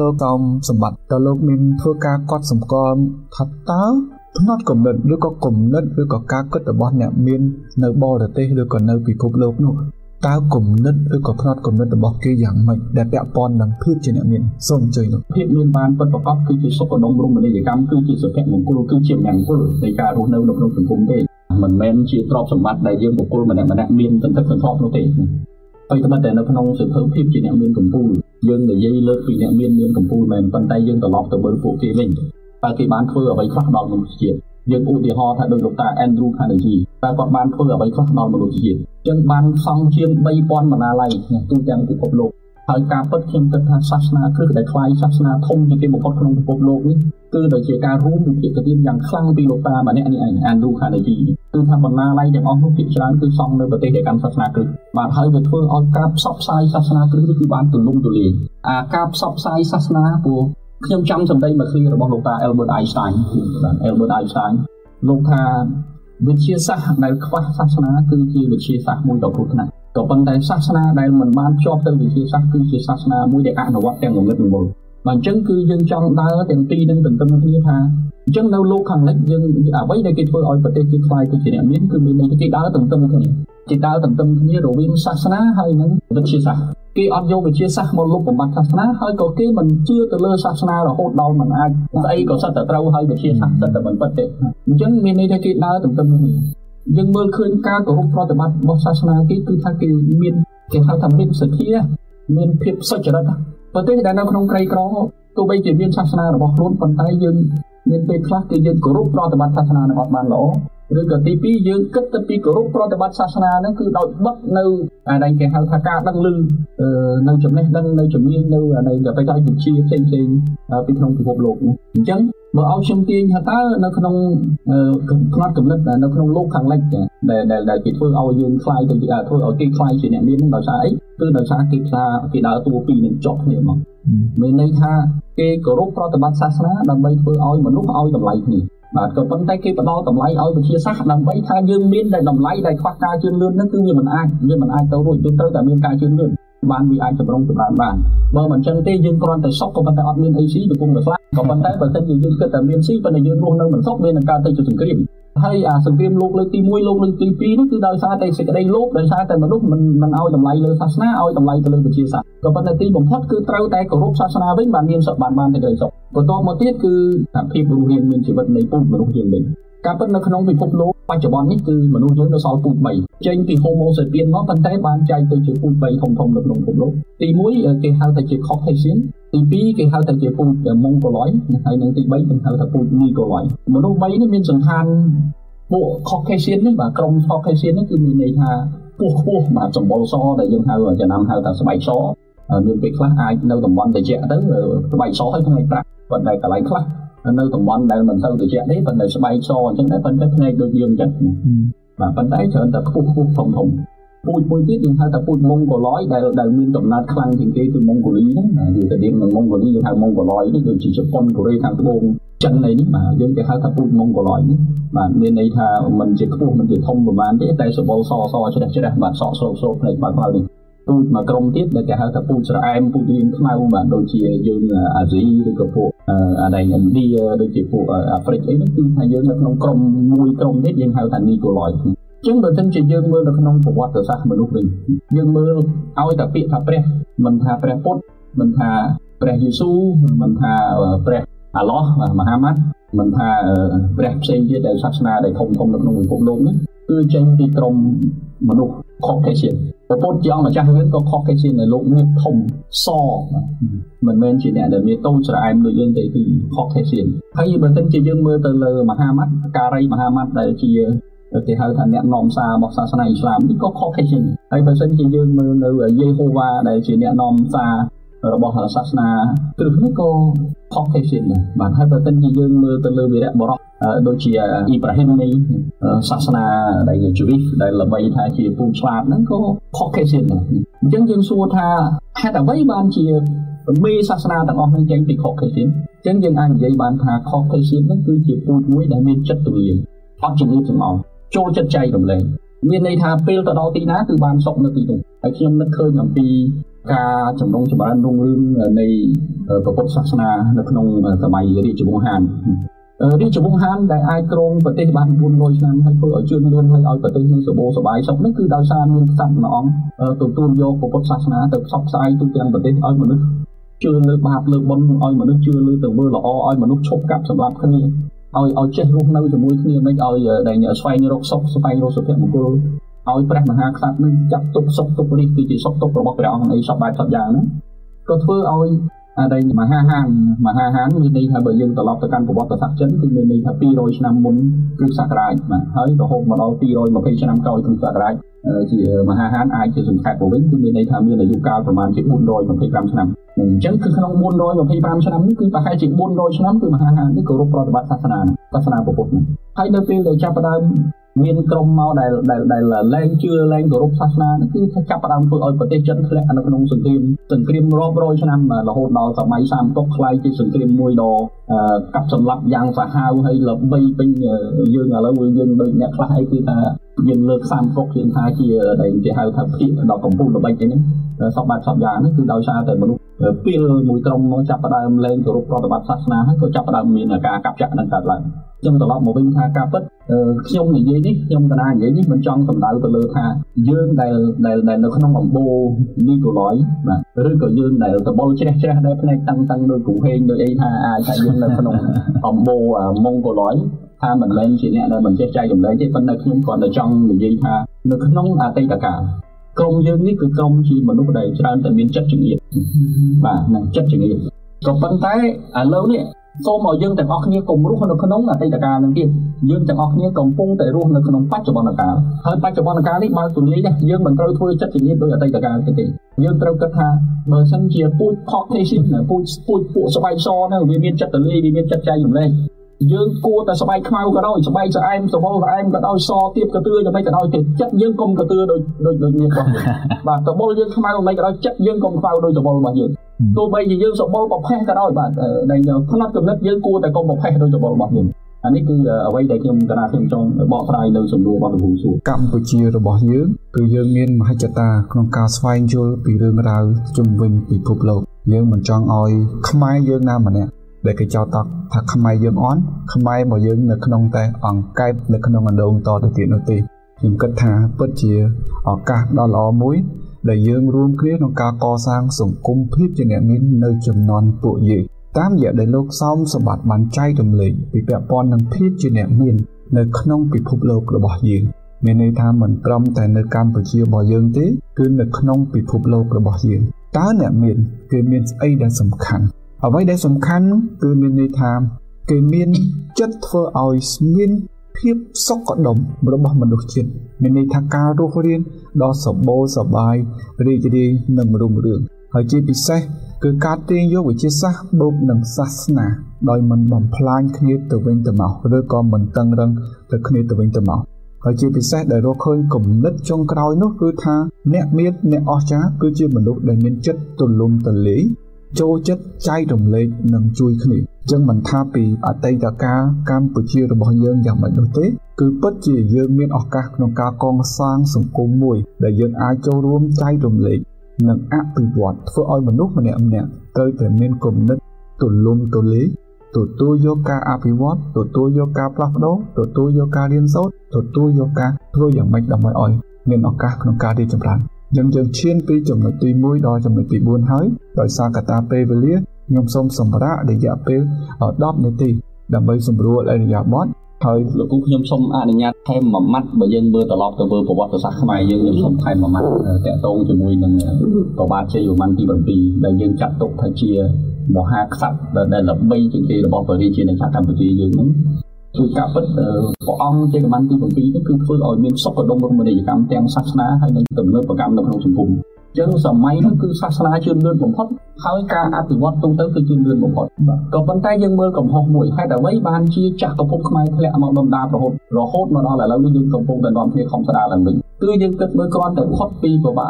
លោកកំសម្បត្តិតើលោកមានធ្វើការកត់សម្គាល់ថាតើផ្នត់គំនិតឬក៏គំនិតឬក៏ការគិតរបស់អ្នកមាននៅបរទេសឬក៏នៅពិភពលោកនោះតើគំនិតឬក៏ផ្នត់គំនិតរបស់គេយ៉ាងម៉េចដែលពាក់ព័ន្ធនឹងភាពជាអ្នកមានសូមអញ្ជើញលោកភាពមានបានពិតប្រាកដគឺជាសុខដុមរមណីយកម្មគឺជាសុភមង្គលគឺជាមង្គលនៃការរស់នៅនៅក្នុងសង្គមទេមិនមែនជាទ្រព្យសម្បត្តិដែលយើងបុគ្គលម្នាក់ម្នាក់មានសន្ធឹកសន្ធាប់នោះទេ ហើយត្បិតតែនៅក្នុងសិភៅភាពជាអ្នកមានកម្ពូលយើងនិយាយលើកពីអ្នកមានមានកម្ពូលមែនប៉ុន្តែយើងត្រឡប់ទៅមើលពួកគេវិញតើគេបានធ្វើអ្វីខ្លះដល់មនុស្សជាតិយើងឧទាហរណ៍ថាដូចលោកតា Andrew Carnegie តើគាត់បានធ្វើអ្វីខ្លះដល់មនុស្សជាតិចឹងបានសង់ជាង3000បណ្ណាល័យទូទាំងពិភពលោក ហើយការពិតខ្ញុំគិតថាសាសនាគ្រឹះដែលខ្លាយសាសនាធំជាងគេបំផុតក្នុងពិភពលោកនេះគឺដោយជាការរួមវិភាគទានយ៉ាងខ្លាំងពីលោកតាម្នាក់នេះឯង Andrew Carnegie គឺថាបណ្ណាល័យទាំងអស់នោះភាគច្រើនគឺសង់នៅប្រទេសដែលកាន់សាសនាគ្រឹះបាទហើយវាធ្វើឲ្យការផ្សព្វផ្សាយសាសនាគ្រឹះនេះគឺបានទូលំទូលាយអាការផ្សព្វផ្សាយសាសនាព្រោះខ្ញុំចាំសម្ដីមួយឃ្លារបស់លោកតា Albert Einstein បាទ Albert Einstein លោកថាវិទ្យាសាស្ត្រដែលខ្វះសាសនាគឺជាវិទ្យាសាស្ត្រមួយដ៏គ្រោះថ្នាក់ ក៏ប៉ុន្តែសាសនាដែលមិនបានជាប់ទៅវិទ្យាសាស្ត្រគឺជាសាសនាមួយដែលអនុវត្តទាំងលំនិតលំមូលបាទអញ្ចឹងគឺយើងចង់ដើរទាំងពីរនឹងទន្ទឹមគ្នាថាអញ្ចឹងនៅលោកខាងលិចយើងអ្វីដែលគេធ្វើឲ្យប្រទេសជាតិខ្លាយទៅជាអ្នកមានគឺមានន័យថាគេដើរទន្ទឹមគ្នាគេដើរទន្ទឹមគ្នារវាងសាសនាហើយនិងវិទ្យាសាស្ត្រគេអត់យកវិទ្យាសាស្ត្រមកលុបបំបាត់សាសនាហើយក៏គេមិនជឿទៅលើសាសនារហូតដល់មិនអាចស្អីក៏សិតតែត្រូវហើយវិទ្យាសាស្ត្រសិតតែមិនពិតទេអញ្ចឹងមានន័យថាគេដើរទន្ទឹមគ្នា យើងមើលឃើញការគោរពប្រតិបត្តិរបស់សាសនាគេគឺថាគេមានគេហៅថាមានសទ្ធាមានភាពសុចរិតប្រទេសដែលនៅក្នុងក្រីក្រទោះបីជាមានសាសនារបស់ខ្លួនប៉ុន្តែយើងមានពេលខ្លះគឺយើងគោរពប្រតិបត្តិសាសនានឹងអត់បានល្អ ឬក៏ទី2យើងគិតទៅពីគោរពប្រតិបត្តិសាសនាហ្នឹងគឺដោយបិទនៅអានេះគេហៅថាការដឹងឮនៅចំណេះដឹងនៅជំនាញនៅអានេះបច្ចេកវិទ្យាផ្សេងផ្សេងពីក្នុងពិភពលោកនេះអញ្ចឹងបើឲ្យខ្ញុំទាញថាតើនៅក្នុងផ្នត់កំណត់នៅក្នុងលោកខាងលិចដែលដែលគេធ្វើឲ្យយើងខ្លាយទៅធ្វើឲ្យគេខ្លាយជាអ្នកមាននឹងដោយសារអីគឺដោយសារគេផ្សារគេដើរតួពីរនឹងចប់គ្នាមកមានន័យថាគេគោរពប្រតិបត្តិសាសនាដើម្បីធ្វើឲ្យមនុស្សឲ្យតម្លៃគ្នា បាទក៏ប៉ុន្តែគេផ្ដល់តម្លៃឲ្យវិទ្យាសាស្ត្រដើម្បីថាយើងមានតែតម្លៃដែលខ្វះការជឿនលឿនហ្នឹងគឺវាមិនអាចវាមិនអាចទៅរួចយើងត្រូវតែមានការជឿនលឿន បានវាអាចចម្រុងចម្រើនបានបើមិនចឹងទេយើងគ្រាន់តែសុខក៏ប៉ុន្តែអត់មានអីស៊ីទៅគុំទៅខ្លះក៏ប៉ុន្តែបើសិនជាយើងគិតតែមានស៊ីប៉ុន្តែយើងរស់នៅមិនសុខវានឹងកើតទៅជាសង្គ្រាមហើយអាសង្គ្រាមលោកលើកទី1លោកលើកទី2នោះគឺដោយសារតែសេចក្តីលោភដោយសារតែមនុស្សមិនមិនឲ្យតម្លៃលើសាសនាឲ្យតម្លៃទៅលើវិទ្យាសាស្ត្រក៏ប៉ុន្តែទីបំផុតគឺត្រូវតែគោរពសាសនាវិញបានមានសុខបានបានសេចក្តីសុខបន្ទាប់មកទៀតគឺភាពរស់រានមានជីវិតនៃពុទ្ធមនុស្សយើងវិញ ការពិតនៅក្នុងពិភពលោកបច្ចុប្បន្ននេះគឺមនុស្សយើងនៅសល់ពូជ3ចេញពី Homo sapiens មកប៉ុន្តែបានចែកទៅជាពូជ3ធំធំនៅក្នុងពិភពលោកទី1គេហៅថាជា Caucasian ទី2គេហៅថាជាពូជ Mongoloid ហើយនិងទី3គេហៅថាពូជ Negroid មនុស្ស3នេះមានសង្ខានពួក Caucasian នេះបាទក្រុម Caucasian នេះគឺមានន័យថាពោះខ្ពស់បាទសម្បុរសដែលយើងហៅចំណាំហៅថាស្បែកសមានពេលខ្លះអាចនៅតំបន់ត្រជាក់ទៅស្បែកសហើយផ្នែកប្រាក់ប៉ុន្តែកន្លែងខ្លះ នៅតំបន់ដែលមិនទៅត្រជាក់ទេប៉ុន្តែស្បែកសអញ្ចឹងដែរប៉ុន្តែផ្នែកដូចយើងអញ្ចឹងបាទប៉ុន្តែច្រើនតែខ្ពស់ខ្ពស់ធំធំពូជមួយទៀតយើងហៅថាពូជម៉ុងហ្គឡយដែលដែលមានកំណើតខ្លាំងជាងគេគឺម៉ុងហ្គូលីហ្នឹងវាទៅដៀងនឹងម៉ុងហ្គូលីយើងហៅម៉ុងហ្គឡយនេះដូចជាជប៉ុនកូរ៉េខាងត្បូងចិនអីនេះបាទយើងគេហៅថាពូជម៉ុងហ្គឡយនេះបាទមានន័យថាมันជាខ្ពស់มันជាធំប្រហែលទេតែសបល់សសជ្រះជ្រះបាទសក់ស្រូបស្រូបផ្នែកបាក់ហើយនេះពូជមួយក្រុមទៀតដែលគេហៅថាពូជស្រអែមពូជរៀងខ្មៅបាទដូចជាយើងអាស៊ីឬក៏ពួក អាដែលឥណ្ឌាដូចជាពួកអាហ្វ្រិកអីហ្នឹងគឺថាយើងនៅក្នុងក្រុមមួយក្រុមទៀតយើងហៅថានីកូឡយចឹងបើមិនជាយើងមើលនៅក្នុងប្រវត្តិសាស្ត្រមនុស្សវិញយើងមើលឲ្យតែពាក្យថាព្រះមិនថាព្រះពុទ្ធមិនថាព្រះយេស៊ូមិនថាព្រះអាឡោះមហាម៉ាត់មិនថាព្រះផ្សេងទៀតដែលសាសនាដែលធំធំនៅក្នុងពិភពលោកនេះគឺចេញពីក្រុមមនុស្ស Caucasian ប្រពុតជាអង្គម្ចាស់យើងក៏ Caucasian ដែលលោកមានធំសមិនមែនជាអ្នកដែលមានតូចស្រអែមដូចយើងទេគឺ Caucasian ហើយបើមិនជាយើងមើលទៅលើមហាម៉ាត់ការីមហាម៉ាត់ដែលជាគេហៅថាអ្នកនាំសាររបស់សាសនាអ៊ីស្លាមនេះក៏ Caucasian ហើយបើមិនជាយើងមើលនៅយេហូវ៉ាដែលជាអ្នកនាំសារ របស់សាសនាគ្រឹះនេះក៏ Caucasian ដែរបាទហើយបើមិនជាយើងមើលទៅលើវីរៈបរោះដូចជាអ៊ីប្រាហ៊ីមនៃសាសនាដែលជា Jewish ដែលល្បីថាជាពូជឆ្លាតហ្នឹងក៏ Caucasian ដែរអញ្ចឹងយើងសួរថាហេតុអ្វីបានជាមេសាសនាទាំងអស់ហ្នឹងចេញពី Caucasian អញ្ចឹងយើងអាចនិយាយបានថា Caucasian ហ្នឹងគឺជាពូជមួយដែលមានចិត្តទូលាយអត់ជំនឿចំអល់ចូលចិត្តចែករំលែកមានន័យថាពេលទៅដល់ទីណាគឺបានសុខនៅទីនោះហើយខ្ញុំនឹកឃើញអំពី ការចំណងចម្រើនរុងរឿងនៃព្រះពុទ្ធសាសនានៅក្នុងសម័យរាជវង្សហានរាជវង្សហានដែលអាចគ្រងប្រទេសបាន400ឆ្នាំហើយធ្វើឲ្យជឿនលឿនហើយឲ្យប្រទេសនឹងសបោសបាយសុខនេះគឺដោយសារមានក្សត្រម្អង្គទទួលយកពុទ្ធសាសនាទៅផ្សព្វផ្សាយទូទាំងប្រទេសឲ្យមនុស្សជឿលើបាបលើបុណ្យឲ្យមនុស្សជឿលើទៅមើលល្អឲ្យមនុស្សឈប់កាប់សម្លាប់គ្នាឲ្យឲ្យចេះរស់នៅជាមួយគ្នាមិនឲ្យដែលស្វែងរកសុខស្វែងរកសុភមង្គល ឲ្យព្រះមហាក្សត្រនឹងចាត់ទុកសុខទុក្ខនេះគឺជាសុខទុក្ខរបស់ព្រះអង្គអីសពបែបសពយ៉ាងហ្នឹងក៏ធ្វើឲ្យដែលមហាហានមហាហានមានន័យថាបើយើងត្រឡប់ទៅកាន់ប្រវត្តិសាស្ត្រចិនគឺមានន័យថា200ឆ្នាំមុនគ្រិស្តសករាជបាទហើយរហូតមកដល់220ឆ្នាំក្រោយគ្រិស្តសករាជជាមហាហានអាចជាសង្ខេបទៅវិញគឺមានន័យថាមានអាយុកាលប្រមាណជា425ឆ្នាំអញ្ចឹងគឺក្នុង425ឆ្នាំនេះគឺប្រហែលជា400ឆ្នាំគឺមហាហាននេះគោរពប្រតិបត្តិសាសនាសាសនាពុទ្ធហើយនៅពេលដែលចាប់ផ្ដើម មានក្រុមមកដែលដែលដែលលែងជឿលែងគោរពសាសនាគឺថាចាប់ផ្ដើមធ្វើឲ្យប្រទេសចិនធ្លាក់នៅក្នុងសង្គ្រាមសង្គ្រាមរាប់រយឆ្នាំរហូតដល់សម័យសាមតុកខ្លាយជាសង្គ្រាមមួយដ៏កាប់សម្លាប់យ៉ាងសាហាវហើយល្បីពេញយើងឥឡូវយើងដូចអ្នកខ្លះអីគឺថា យើងលើកសាមតុកយើងថាជាដែលគេហៅថាភាគដល់កម្ពុជាល្បិចអីហ្នឹងសពបែបសពយ៉ាងហ្នឹងគឺដោយសារតែមនុស្សពេលមួយក្រុមមកចាប់ផ្ដើមលែងគោរពប្រតិបត្តិសាសនាហើយក៏ចាប់ផ្ដើមមានការកាប់ចាក់នឹងកើតឡើងចឹងត្រឡប់មកវិញថាការពិតខ្ញុំនិយាយនេះខ្ញុំកណានិយាយនេះមិនចង់សំដៅទៅលើថាយើងដែលដែលដែលនៅក្នុងអំបូរនីកូឡយបាទឬក៏យើងដែលតបុលជ្រះជ្រះដែលផ្នែកតាំងតាំងដោយគ្រូហេងដោយអីថាអាចថាយើងនៅក្នុងអំបូរម៉ុងកូឡយ ថាមិនមែនជាអ្នកដែលមិនចេះចែកចម្លែកទេប៉ុន្តែខ្ញុំគ្រាន់តែចង់និយាយថានៅក្នុងអតីតកាលក្រុមយើងនេះគឺក្រុមជាមនុស្សដែលច្រើនតែមានចិត្តចង្អៀតបាទនឹងចិត្តចង្អៀតក៏ប៉ុន្តែឥឡូវនេះសូមឲ្យយើងទាំងអស់គ្នាកុំរស់នៅក្នុងអតីតកាលនឹងទៀតយើងទាំងអស់គ្នាកំពុងតែរស់នៅក្នុងបច្ចុប្បន្នកាលហើយបច្ចុប្បន្នកាលនេះបើទូលាយណាយើងមិនត្រូវធ្វើចិត្តជំនាញដោយអតីតកាលទេទេយើងត្រូវគិតថាបើសិនជាពូជ Caucasian ពូជពូជពួកស្បែកសហ្នឹងវាមានចិត្តទលាយវាមានចិត្តចែកចម្លែក យើងគួរតែស្បែកខ្មៅក៏ដោយស្បែកស្អែមសវលស្អែមក៏ដោយសទៀបក៏ទឿយ៉ាងម៉េចក៏ដោយទេចិត្តយើងកុំក៏ទឿដូចដូចដូចនេះរបស់យើងបាទសវលយើងខ្មៅមិនក៏ដោយចិត្តយើងកុំខ្មៅដូចសវលរបស់យើងទោះបីជាយើងសវលប្រផេះក៏ដោយបាទដែលផ្នែកកំណត់យើងគួរតែកុំប្រផេះដូចសវលរបស់យើងអានេះគឺអ្វីដែលខ្ញុំកណាខ្ញុំចង់បកស្រាយនៅសំណួររបស់លោកសួរកម្ពុជារបស់យើងគឺយើងមានមហិច្ឆតាក្នុងការស្វែងយល់ពីរឿងរ៉ាវជុំវិញពិភពលោកយើងមិនចង់ឲ្យខ្មែរយើងណាម្នាក់ ដែលគេចោទថាខ្មែរយើងអន់ខ្មែរមកយើងនៅក្នុងតែអង្កែបនៅក្នុងអណ្ដូងតទៅទៀតនោះទេខ្ញុំគិតថាពិតជាឱកាសដ៏ល្អមួយ ដែលយើងរួមគ្នាក្នុងការកសាងសង្គមភាពជាអ្នកមាននៅចំនួនពួកយើងតាមរយៈដែលលោកសោមសម្បត្តិបានចែករំលែកពីពាក់ព័ន្ធនឹងភាពជាអ្នកមាននៅក្នុងពិភពលោករបស់យើងមានន័យថាមិនត្រឹមតែនៅកម្ពុជារបស់យើងទេ គឺនៅក្នុងពិភពលោករបស់យើងតើអ្នកមានគឺមានស្អីដែលសំខាន់ អ្វីដែលសំខាន់គឺមានន័យថាគេមានចិត្តធ្វើឲ្យមានភាពសុខដុមរបស់មនុស្សជាតិមានន័យថាការរស់រានដ៏សម្បូរសប្បាយរីករាយនិងរុងរឿងហើយជាពិសេសគឺការទាញយកវិជាសាស្ត្របូកនឹងសាសនាដោយមិនបំផ្លាញគ្នាទៅវិញទៅមកឬក៏មិនតឹងរឹងទៅគ្នាទៅវិញទៅមកហើយជាពិសេសដែលរកឃើញគំនិតចុងក្រោយនោះគឺថាអ្នកមានអ្នកអស្ចារ្យគឺជាមនុស្សដែលមានចិត្តទូលំទូលាយ ចូលចិត្តចែករំលែកនិងជួយគ្នាចឹងមិនថាពីអតីតកាលកម្ពុជារបស់យើងយ៉ាងម៉េចនោះទេ គឺពិតជាយើងមានឱកាសក្នុងការកសាងសង្គមមួយ ដែលយើងអាចចូលរួមចែករំលែកនិងអភិវឌ្ឍធ្វើឲ្យមនុស្សម្នាក់ម្នាក់ត្រូវតែមានគំនិតទូលំទូលាយទទួលយកការអភិវឌ្ឍទទួលយកការផ្លាស់ប្ដូរទទួលយកការរៀនសូត្រទទួលយកការធ្វើយ៉ាងម៉េចដើម្បីឲ្យមានឱកាសក្នុងការរីកចម្រើន យើងយើងឈានពីចំណុចទី1ដល់ចំណុចទី4ហើយដោយសារកត្តាពេលវេលាខ្ញុំសូមសម្រាប់រយៈពេល10នាទីដើម្បីសម្រួលអរិយាប័ត្រហើយលោកគ្រូខ្ញុំសូមអនុញ្ញាតថែមមួយម៉ាត់បើយើងមើលត្រឡប់ទៅមើលប្រវត្តិសាស្ត្រខ្មែរយើងខ្ញុំសូមថែមមួយម៉ាត់តាក់ទងជាមួយនឹងប្របាទជ័យវរ្ម័នទី7ដែលយើងចាត់ទុកថាជាមហាក្សត្រដែលល្បីជាងគេរបស់ព្រះរាជាណាចក្រកម្ពុជាយើងហ្នឹង គឺការពិតព្រះអង្គជាកម្ពុជាទី7នេះគឺធ្វើឲ្យមានសុខដុមរមណីយកម្មទាំងសាសនាហើយនិងទំនើបកម្មនៅក្នុងសង្គមចឹងសម័យនោះគឺសាសនាជឿនលឿនបំផុត ហើយការអភិវឌ្ឍទូទៅគឺជឿនលឿនបំផុតក៏ប៉ុន្តែយើងមើលកំហុសមួយហេតុអ្វីបានជាចាស់កំពុងខ្មែរធ្លាក់មកដំដាលរហូតរហូតមកដល់ឥឡូវនេះយើងកំពុងតែនាំគ្នាខំស្ដារឡើងវិញគឺយើងគិតមើលគ្រាន់តែផុតពីប្របាទ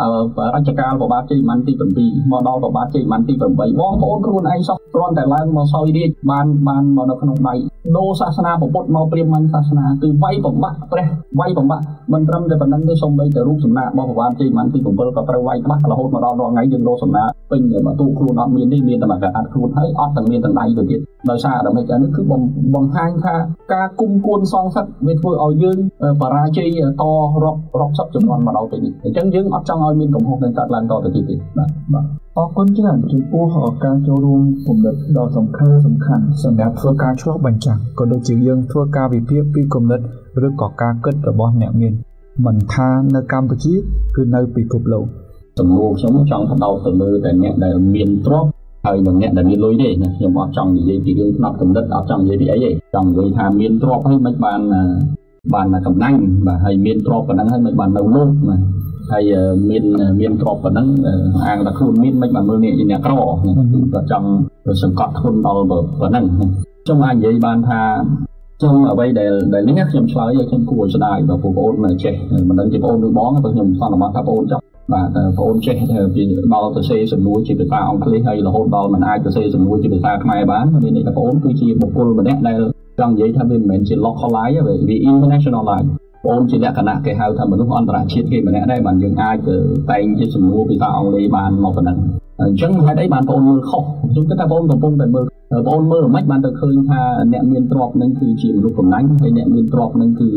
រជ្ជកាលប្របាទជ័យម៉ាន់ទី7មកដល់ប្របាទជ័យម៉ាន់ទី8បងប្អូនខ្លួនឯងសោះគ្រាន់តែឡើងមកសោយរាជបានបានមកនៅក្នុងដៃដូរសាសនាពុទ្ធមកព្រាហ្មណ៍សាសនាគឺវាយបំបាក់ព្រះវាយបំបាក់មិនត្រឹមតែប៉ុណ្្នឹងទេសូម្បីតែរូបសំណាករបស់ប្រវត្តិជ័យមិនទី7ក៏ត្រូវវាយក្បាក់រហូតមកដល់រាល់ថ្ងៃយើងរកសំណាកពេញមកទូខ្លួនអត់មានទេមានតែមកកាត់ខ្លួនហើយអត់ទាំងមានទាំងដៃទៅទៀតដោយសារតែមិនអញ្ចឹងគឺបង្ហាញថាការគុំគួនសងសឹកវាធ្វើឲ្យយើងបរាជ័យតរាប់រាប់សិបចំនួនមកដល់ពេលនេះអញ្ចឹងយើងអត់ចង់ឲ្យមានកំហុសនឹងកើតឡើងតទៅទៀតទេបាទបាទអរគុណច្រើនចំពោះការចូលរួមគំនិតដ៏សំខាន់សំខាន់សម្រាប់ធ្វើការឆ្លោះបញ្ចាំងក៏ដូចជាយើងធ្វើការវិភាគពីគំនិតឬក៏ការគិតរបស់អ្នកមានមិនថានៅកម្ពុជា គឺនៅពិភពលោក សំណួរខ្ញុំចង់បដោតទៅលើតែអ្នកដែលមានទ្រព្យហើយនឹងអ្នកដែលមានលុយទេណាខ្ញុំអត់ចង់និយាយពីរឿងផ្នត់កំណត់អត់ចង់និយាយពីអីទេចង់និយាយថាមានទ្រព្យហើយមិនបានបានកំណាញ់បាទហើយមានទ្រព្យប៉ុណ្ណឹងហើយមិនបាននៅនោះណាហើយមានមានទ្រព្យប៉ុណ្ណឹងអាងតែខ្លួនមានមិនបានមើលអ្នកអ្នកក្រក៏ចង់សង្កត់ខ្លួនដល់ប៉ុណ្ណឹងចង់អាចនិយាយបានថាចឹងអ្វីដែលដែលនេះខ្ញុំឆ្លើយឲ្យខ្ញុំគួរស្ដាយបើបងប្អូនចេះមិនដឹងជាបងឬបងបើខ្ញុំសន្មតថាបងចង់ បាទបងអូនចេះពីដល់ទៅសេសំណួរជាភាសាអង់គ្លេសហើយរហូតដល់មិនអាចទៅសេសំណួរជាភាសាខ្មែរបានមានន័យថាបងអូនគឺជាបុគ្គលម្នាក់ដែលចង់និយាយថាវាមិនមែនជា localize ទេវា internationalize បងអូនជាលក្ខណៈគេហៅថាមនុស្សអន្តរជាតិគេម្នាក់ដែរបានយើងអាចតែងជាសំណួរភាសាអង់គ្លេសបានមកប៉ុណ្ណឹងអញ្ចឹងហេតុអីបានបងអូនមើលខុសខ្ញុំគិតថាបងអូនកំពុងតែមើលបងអូនមើលមិនបានទៅឃើញថាអ្នកមានទ្រព្យនឹងគឺជាមនុស្សកំណាញ់ហើយអ្នកមានទ្រព្យនឹងគឺ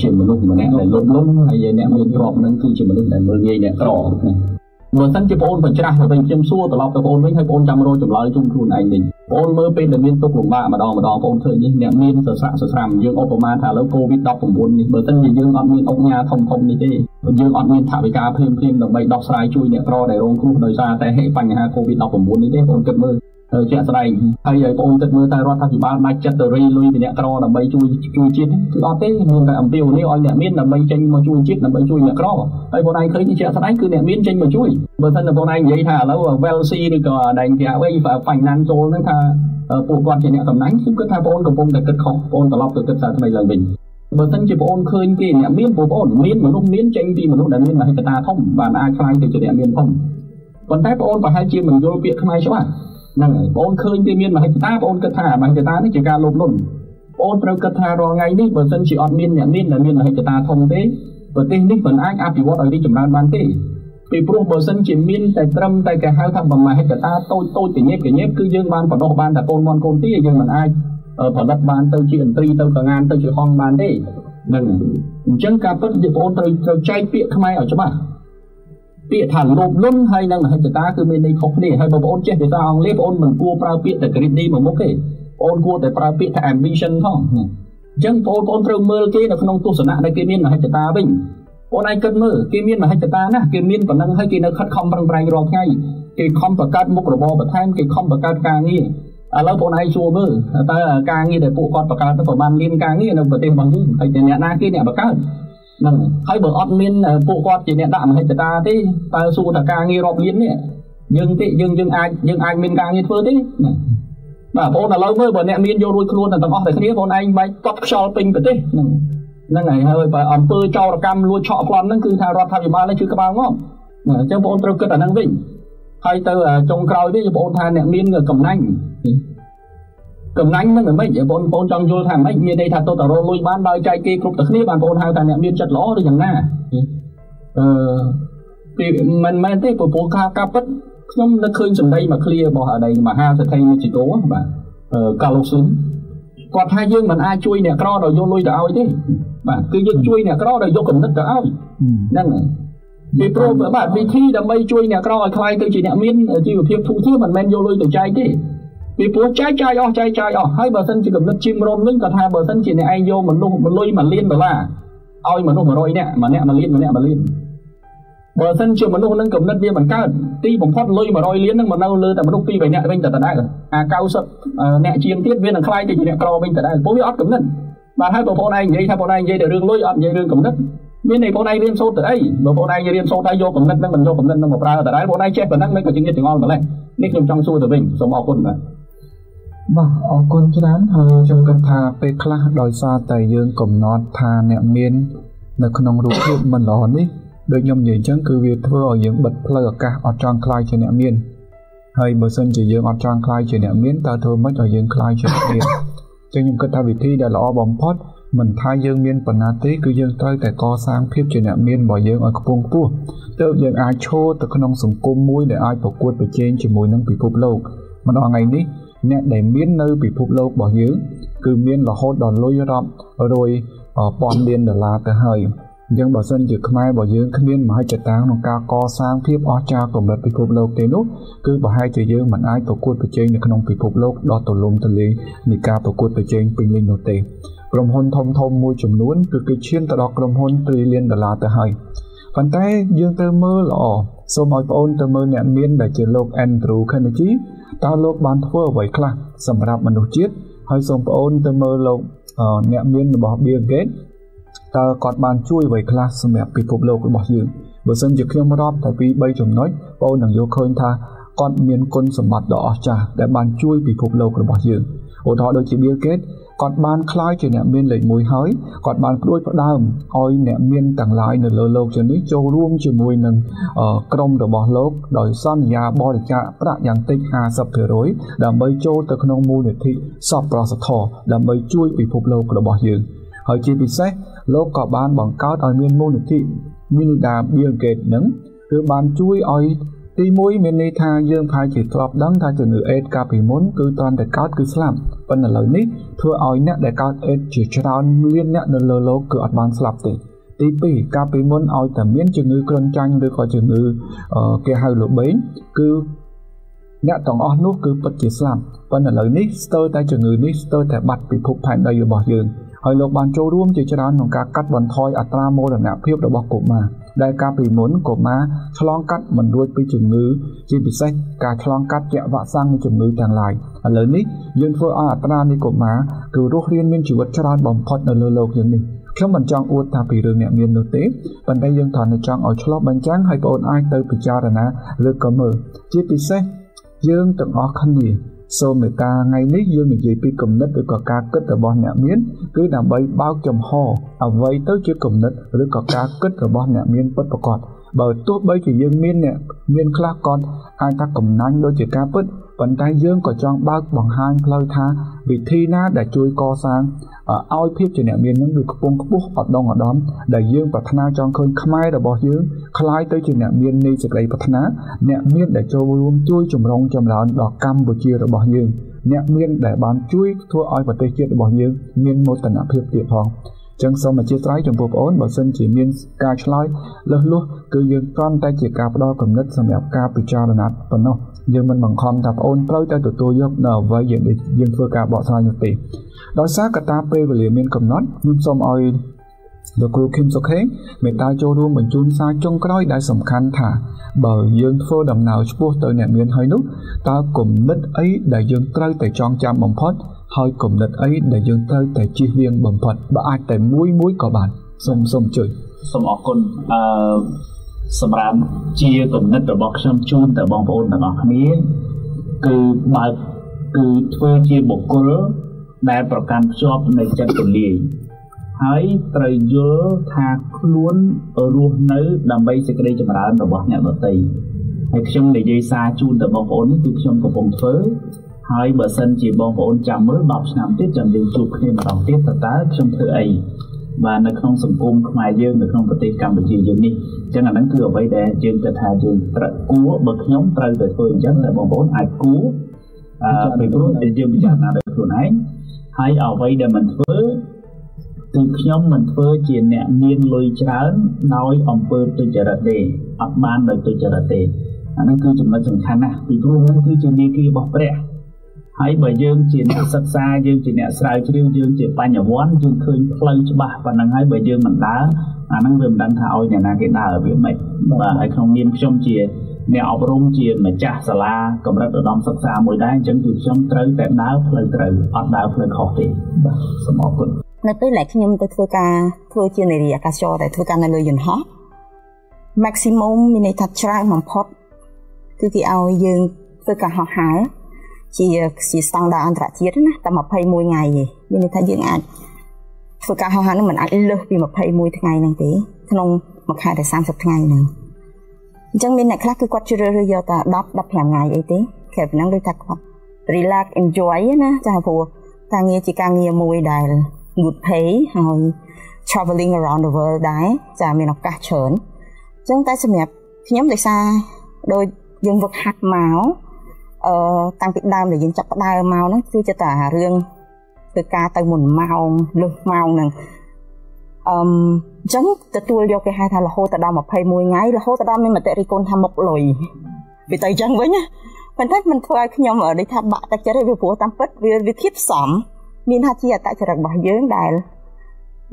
ជាមនុស្សម្នាក់ដែលលត់លន់ហើយអ្នកមានទ្រព្យនឹងគឺជាមនុស្សដែលមើលងាយអ្នកក្របើសិនជាបងអូនបញ្ច្រាស់ទៅវិញខ្ញុំសួរត្រឡប់ទៅបងអូនវិញហើយបងអូនចាំរកចម្លើយជុំខ្លួនឯងវិញបងអូនមើលពេលដែលមានទុកលំបាកម្ដងម្ដងបងអូនឃើញនេះអ្នកមានសស្រាក់សស្រាំយើងឧបមាថាឥឡូវ COVID-19 នេះបើសិនជាយើងអត់មានអង្គការធំធំនេះទេយើងអត់មានថវិកាភ្លាមភ្លាមដើម្បីដោះស្រាយជួយអ្នកក្រដែលរងគ្រោះដោយសារតែហេតុបញ្ហា COVID-19 នេះទេបងអូនគិតមើល ជាក់ស្ដែងហើយឲ្យបងប្អូនគិតមើលតែរដ្ឋាភិបាលដាច់ចិត្តទៅរីលុយពីអ្នកក្រដើម្បីជួយជួយជាតិគឺអត់ទេមានតែអំពាវនាវឲ្យអ្នកមានដើម្បីចេញមកជួយជាតិដើម្បីជួយអ្នកក្រហើយបងឯងឃើញជាក់ស្ដែងគឺអ្នកមានចេញមកជួយបើមិនតែបងឯងនិយាយថាឥឡូវ wealthy ឬក៏ដែងគេអ្វី financial ហ្នឹងថាពួកគាត់ជាអ្នកកំណាញ់គឺគាត់ថាបងកំពុងតែគិតខុសបងត្រឡប់ទៅគិតសាថ្មីឡើងវិញបើមិនជាបងអូនឃើញគេអ្នកមានបងប្អូនមានមនុស្សមានចេញពីមនុស្សដែលមានមហិច្ឆតាធំបានអាចខ្លាយទៅជាអ្នកមានធំប៉ុន្តែបងអូនប្រហែលជាមិនយល់ពាក្យខ្មែរច្បាស់ ហ្នឹងហើយបងឃើញគេមានមហិច្ឆតាបងគិតថាមហិច្ឆតានេះជាការលោភលន់បងត្រូវគិតថារាល់ថ្ងៃនេះបើសិនជាអត់មានអ្នកមានដែលមានមហិច្ឆតាធំទេប្រទេសនេះមិនអាចអភិវឌ្ឍឲ្យរីកចម្រើនបានទេពីព្រោះបើសិនជាមានតែត្រឹមតែគេហៅថាបមហិច្ឆតាតូចតូចកញៀបកញៀបគឺយើងបានបដោះបានតែកូនមន់កូនទីយើងមិនអាចផលិតបានទៅជាឥន្ទ្រីទៅកងានទៅជាហងបានទេនឹងអញ្ចឹងការពិតជាបងត្រូវត្រូវចែកពាក្យខ្មែរឲ្យច្បាស់ ពាក្យថាលោភលន់ហើយនិងមហិច្ឆតាគឺមានន័យខុសគ្នាហើយបងប្អូនចេះភាសាអង់គ្លេសបងប្អូនមិនគួរប្រើពាក្យតែ greedy មកមុខទេបងប្អូនគួរតែប្រើពាក្យថា ambition ផងអញ្ចឹងបងប្អូនត្រូវមើលគេនៅក្នុងទស្សនៈដែលគេមានមហិច្ឆតាវិញបងឯងគិតមើលគេមានមហិច្ឆតាណាគេមានប៉ុណ្ណឹងហើយគេនៅខិតខំប្រឹងប្រែងរាល់ថ្ងៃគេខំបង្កើតមុខរបរបន្ថែមគេខំបង្កើតការងារឥឡូវបងឯងជួមើលតើការងារដែលពួកគាត់បង្កើតទៅប្រហែលលានការងារនៅប្រទេសរបស់យើងហើយអ្នកណាគេអ្នកបង្កើត ហ្នឹងហើយបើអត់មានពួកគាត់ជាអ្នកដាក់មហិច្ឆតាទេតើសួរថាការងាររាប់លាននេះយើងទេយើងយើងអាចយើងអាចមានការងារធ្វើទេបាទបងប្អូនឥឡូវមើលបើអ្នកមានយករួចខ្លួនទាំងអស់តែគ្នាបងឯងបាច់កត់ខ្យល់ពេញប្រទេសហ្នឹងហ្នឹងហើយហើយបើអង្គើចោរកម្មលួចឆក់ប្លន់ហ្នឹងគឺថារដ្ឋាភិបាលនេះជួយក្បាលងាប់អញ្ចឹងបងប្អូនត្រូវគិតអាហ្នឹងវិញហើយទៅចុងក្រោយនេះបងប្អូនថាអ្នកមានកំណាញ់ កំណាញ់នឹងមិនហ្មងបងប្អូនចង់យល់ថាមិនមានន័យថាទៅតរលុយបានដោយចែកគេគ្រប់តែគ្នាបានបងប្អូនហៅថាអ្នកមានចិត្តល្អឬយ៉ាងណាអឺពីមិនមែនទេព្រោះការការពិតខ្ញុំនឹកឃើញសម្ដីមួយឃ្លារបស់អតីតមហាសេដ្ឋីមេជីកូបាទកាឡូស៊ុនគាត់ថាយើងមិនអាចជួយអ្នកក្រដោយយកលុយទៅឲ្យទេបាទគឺយើងជួយអ្នកក្រដោយយកកំណត់ទៅឲ្យហ្នឹងពីព្រោះបាទវិធីដើម្បីជួយអ្នកក្រឲ្យខ្លាយទៅជាអ្នកមានជីវភាពធូរធារមិនមែនយកលុយទៅចែកទេ ពីព្រោះចែកចាយអស់ចែកចាយអស់ហើយបើសិនជាកំណត់ជីមរុនវិញក៏ថាបើសិនជាអ្នកឯងយកមនុស្សលុយ1លានដុល្លារឲ្យមនុស្ស100នាក់ម្នាក់1លានម្នាក់1លានបើសិនជាមនុស្សនឹងកំណត់វាមិនកើតទីបំផុតលុយ100លាននឹងមកនៅលើតែមនុស្ស2 3នាក់វិញតែដដែលអា90អ្នកជាងទៀតវានឹងខ្លាយទៅជាអ្នកក្រវិញដដែលព្រោះវាអត់កំណត់បាទហើយបងប្អូនឯងនិយាយថាបងឯងនិយាយតែរឿងលុយអត់និយាយរឿងកំណត់មានន័យបងឯងរៀនសូត្រទៅអីបើបងឯងរៀនសូត្រតែយកកំណត់នឹងមិនយកកំណត់នឹងមកប្រើដដែលបងឯងចេះប៉ុណ្ណឹងមិនក៏ជាងចងល់ម្លេះនេះខ្ញុំចង់សួរទៅវិញសូមអរគុណបាទ បាទអរគុណច្រើនហើយខ្ញុំគិតថាពេលខ្លះដោយសារតែយើងកំណត់ថាអ្នកមាន នៅក្នុងរូបភាពមិនល្អនេះដូចខ្ញុំនិយាយអញ្ចឹងគឺវាធ្វើឲ្យយើងបិទផ្លូវឱកាសអត់ចង់ខ្លាយជាអ្នកមានហើយបើសិនជាយើងអត់ចង់ខ្លាយជាអ្នកមានតើធ្វើម៉េចឲ្យយើងខ្លាយជាអ្នកមានចឹងខ្ញុំគិតថាវិធីដែលល្អបំផុតមិនថាយើងមានបណ្ណាទេគឺយើងត្រូវតែកសាងភាពជាអ្នកមានរបស់យើងឲ្យខ្ពង់ខ្ពស់ទើបយើងអាចឈរទៅក្នុងសង្គមមួយដែលអាចប្រកួតប្រជែងជាមួយនឹងពិភពលោកម្ដងថ្ងៃនេះ អ្នកដែលមាននៅពិភពលោករបស់យើងគឺមានរហូតដល់លុយរាប់រយពាន់លានដុល្លារទៅហើយអញ្ចឹងបើសិនជាខ្មែររបស់យើងគ្មានមហិច្ឆតាក្នុងការកសាងភាពអស្ចារ្យកម្រិតពិភពលោកទេនោះគឺប្រហែលជាយើងមិនអាចប្រកួតប្រជែងនៅក្នុងពិភពលោកដ៏ទូលំទូលាយនៃការប្រកួតប្រជែងពេញលេញនោះទេក្រុមហ៊ុនធំធំមួយចំនួនគឺគឺឈានទៅដល់ក្រុមហ៊ុន trillion ដុល្លារទៅហើយប៉ុន្តែយើងត្រូវមើលល្អសូមឲ្យបងអូនទៅមើលអ្នកមានដែលជាលោក Andrew Carnegie តើលោកបានធ្វើអ្វីខ្លះសម្រាប់មនុស្សជាតិហើយសូមបងអូនទៅមើលលោកអ្នកមានរបស់ Bill Gates តើគាត់បានជួយអ្វីខ្លះសម្រាប់ពិភពលោករបស់យើងបើសិនជាខ្ញុំរាប់តែពី3ចំណុចបងអូននឹងយល់ឃើញថាគាត់មានគុណសម្បត្តិដ៏អស្ចារ្យដែលបានជួយពិភពលោករបស់យើងឧទាហរណ៍ដូចជា Bill Gates គាត់បានក្លាយជាអ្នកមានលេខ1ហើយគាត់បានព្រួយផ្ដើមឲ្យអ្នកមានទាំងឡាយនៅលើលោកជានេះចូលរួមជាមួយនឹងក្រុមរបស់លោកដោយសន្យាបរិច្ចាគប្រាក់យ៉ាងតិច50%ដើម្បីចូលទៅក្នុងមូលនិធិសពប្រសធរដើម្បីជួយពិភពលោករបស់យើងហើយជាពិសេសលោកក៏បានបង្កើតឲ្យមានមូលនិធិ Melinda Bill Gates នឹងគឺបានជួយឲ្យ ទី1មានន័យថាយើងប្រហែលជាធ្លាប់ដឹងថាជំងឺអេដកាលពីមុនគឺតន់តែកើតគឺស្លាប់ប៉ុន្តែឥឡូវនេះធ្វើឲ្យអ្នកដែលកើតអេដជាច្រើនលានអ្នកនៅលើលោកគឺអត់បានស្លាប់ទេទី2កាលពីមុនឲ្យតែមានជំងឺគ្រុនចាញ់ឬក៏ជំងឺគេហៅលបែងគឺអ្នកទាំងអស់នោះគឺពិតជាស្លាប់ប៉ុន្តែឥឡូវនេះស្ទើរតែជំងឺនេះស្ទើរតែបាត់ពិភពផែនដីរបស់យើង ហើយលោកបានចូលរួមជាច្រើនក្នុងការកាត់បន្ថយអត្រាមរណភាពរបស់កុមារដែលកាលពីមុនកុមារឆ្លងកាត់មិនរួចពីជំងឺជាពិសេសការឆ្លងកាត់ជាក់វ៉ាក់សាំងនៃជំងឺទាំងឡាយឥឡូវនេះយើងធ្វើឲ្យអត្រានៃកុមារគឺរស់រានមានជីវិតច្រើនបំផុតនៅលើលោកយើងនេះខ្ញុំមិនចង់អួតថាពីរឿងអ្នកមាននោះទេប៉ុន្តែយើងត្រូវតែចង់ឲ្យឆ្លោះបញ្ចាំងឲ្យបងអូនអាចទៅពិចារណាលើកក៏មើលជាពិសេសយើងទាំងអស់គ្នា សូមមេត្តាថ្ងៃនេះយើងនិយាយពីគំនិតឬក៏ការគិតរបស់អ្នកមានគឺដើម្បីបើកចំហអ្វីទៅជាគំនិតឬក៏ការគិតរបស់អ្នកមានពិតប្រាកដបើទោះបីជាយើងមានអ្នកមានខ្លះគាត់អាចថាកំណាញ់ដូចជាការពិត ប៉ុន្តែយើងក៏ចង់បើកបង្ហាញផ្លូវថាវិធីណាដែលជួយកសាងឲ្យភាពជាអ្នកមាននឹងវាខ្ពង់ខ្ពស់អត់ដងអដំដែលយើងប្រាថ្នាចង់ឃើញខ្មែររបស់យើងคล้ายទៅជាអ្នកមាននៃសេចក្តីប្រាថ្នាអ្នកមានដែលចូលរួមជួយជំរុញចម្រើនដល់កម្ពុជារបស់យើងអ្នកមានដែលបានជួយធ្វើឲ្យប្រទេសជាតិរបស់យើងមានមោទនភាពទៀតផង ចឹងសូមអធិស្ឋានចំពោះបងអូនបើសិនជាមានការឆ្លើយលើសលួសគឺយើងគ្រាន់តែជាការផ្ដល់គំនិតសម្រាប់ការពិចារណាប៉ុណ្ណោះយើងមិនបង្ខំថាបងអូនត្រូវតែទទួលយកនៅអ្វីយើងយើងធ្វើការបកស្រាយនោះទេដោយសារកត្តាពេលវេលាមានកំណត់ខ្ញុំសូមឲ្យលោកគ្រូខឹមសុខេមេត្តាចូលរួមបញ្ជូនសារចុងក្រោយដែលសំខាន់ថា បើយើងធ្វើដំណើរឆ្ពោះទៅអ្នកមានហើយនោះតើគំនិតអីដែលយើងត្រូវតែចងចាំបំផុត ហើយគំនិតអីដែលយើងត្រូវតែជៀសវាងបំផុតបើអាចតែមួយមួយក៏បានសូមសូមជួយសូមអរគុណអឺសម្រាប់ជាគំនិតរបស់ខ្ញុំជូនទៅបងប្អូនទាំងអស់គ្នាគឺបើគឺធ្វើជាបុគ្គលដែលប្រកាន់ភ្ជាប់នៃចិត្តទូលាយហើយត្រូវយល់ថាខ្លួនរស់នៅដើម្បីសេចក្តីចម្រើនរបស់អ្នកដទៃហើយខ្ញុំនិយាយសារជូនទៅបងប្អូននេះគឺខ្ញុំកំពុងធ្វើ ហើយបើសិនជាបងប្អូនចាំមើល10ឆ្នាំទៀតចាំយើងជួបគ្នាម្ដងទៀតតើតើខ្ញុំធ្វើអីបាទនៅក្នុងសង្គមខ្មែរយើងនៅក្នុងប្រទេសកម្ពុជាយើងនេះអញ្ចឹងអាហ្នឹងគឺអ្វីដែលយើងគិតថាយើងត្រូវគួរបើខ្ញុំត្រូវតែធ្វើអញ្ចឹងតែបងប្អូនអាចគួរអឺពីព្រោះយើងពិចារណាដោយខ្លួនឯងហើយអ្វីដែលមិនធ្វើគឺខ្ញុំមិនធ្វើជាអ្នកមានលុយច្រើនដោយអំពើទុច្ចរិតទេអត់បានដោយទុច្ចរិតទេអាហ្នឹងគឺចំណុចសំខាន់ណាស់ពីព្រោះហ្នឹងគឺជានីតិរបស់ព្រះ ហើយបើយើងជាអ្នកសិក្សាយើងជាអ្នកស្រាវជ្រាវយើងជាបញ្ញវន្តយើងឃើញផ្លូវច្បាស់ប៉ុណ្ណឹងហើយបើយើងមិនដើរអាហ្នឹងវាមិនដឹងថាឲ្យអ្នកណាគេដើរវាមិនបាទហើយក្នុងនាមខ្ញុំជាអ្នកអប់រំជាម្ចាស់សាលាកម្រិតឧត្តមសិក្សាមួយដែរអញ្ចឹងគឺខ្ញុំត្រូវតែដើរផ្លូវត្រូវអត់ដើរផ្លូវខុសទេបាទសូមអរគុណនៅពេលដែលខ្ញុំទៅធ្វើការធ្វើជានារីអាកាសចរដែលធ្វើការនៅលើយន្តហោះ maximum មានន័យថាច្រើនបំផុតគឺគេឲ្យយើងធ្វើការហោះហើរ ជាជាស្តង់ដារអន្តរជាតិណាតែ21ថ្ងៃទេមានន័យថាយើងអាចធ្វើការហោះហើរនឹងមិនអាចលើសពី21ថ្ងៃហ្នឹងទេក្នុងមួយខែតែ30ថ្ងៃហ្នឹងអញ្ចឹងមានអ្នកខ្លះគឺគាត់ជ្រើសរើសយកតែ10 15ថ្ងៃអីទេគេប៉ុណ្ណឹងដូចថាគាត់ relax enjoy ណាចាព្រោះការងារជាការងារមួយដែល good pay ហើយ traveling around the world ដែរចាមានឱកាសច្រើនអញ្ចឹងតែសម្រាប់ខ្ញុំដោយសារដូចយើងវឹកហាត់មក អឺតាំងពីដើមដែលយើងចាប់ផ្ដើមមកហ្នឹងគឺជាតែរឿងធ្វើការទៅមុនម៉ោងលើសម៉ោងហ្នឹងអឺអញ្ចឹងទទួលយកគេហៅថារហូតដល់21ថ្ងៃរហូតដល់មានមតិរិះគន់ថាមុខលុយវាទៅអញ្ចឹងវិញណាប៉ុន្តែมันធ្វើឲ្យខ្ញុំដូចថាបាក់ទឹកចិត្តវាព្រោះតាមពិតវាវាធៀបផ្សំមានថាជាអតចរិតរបស់យើងដែល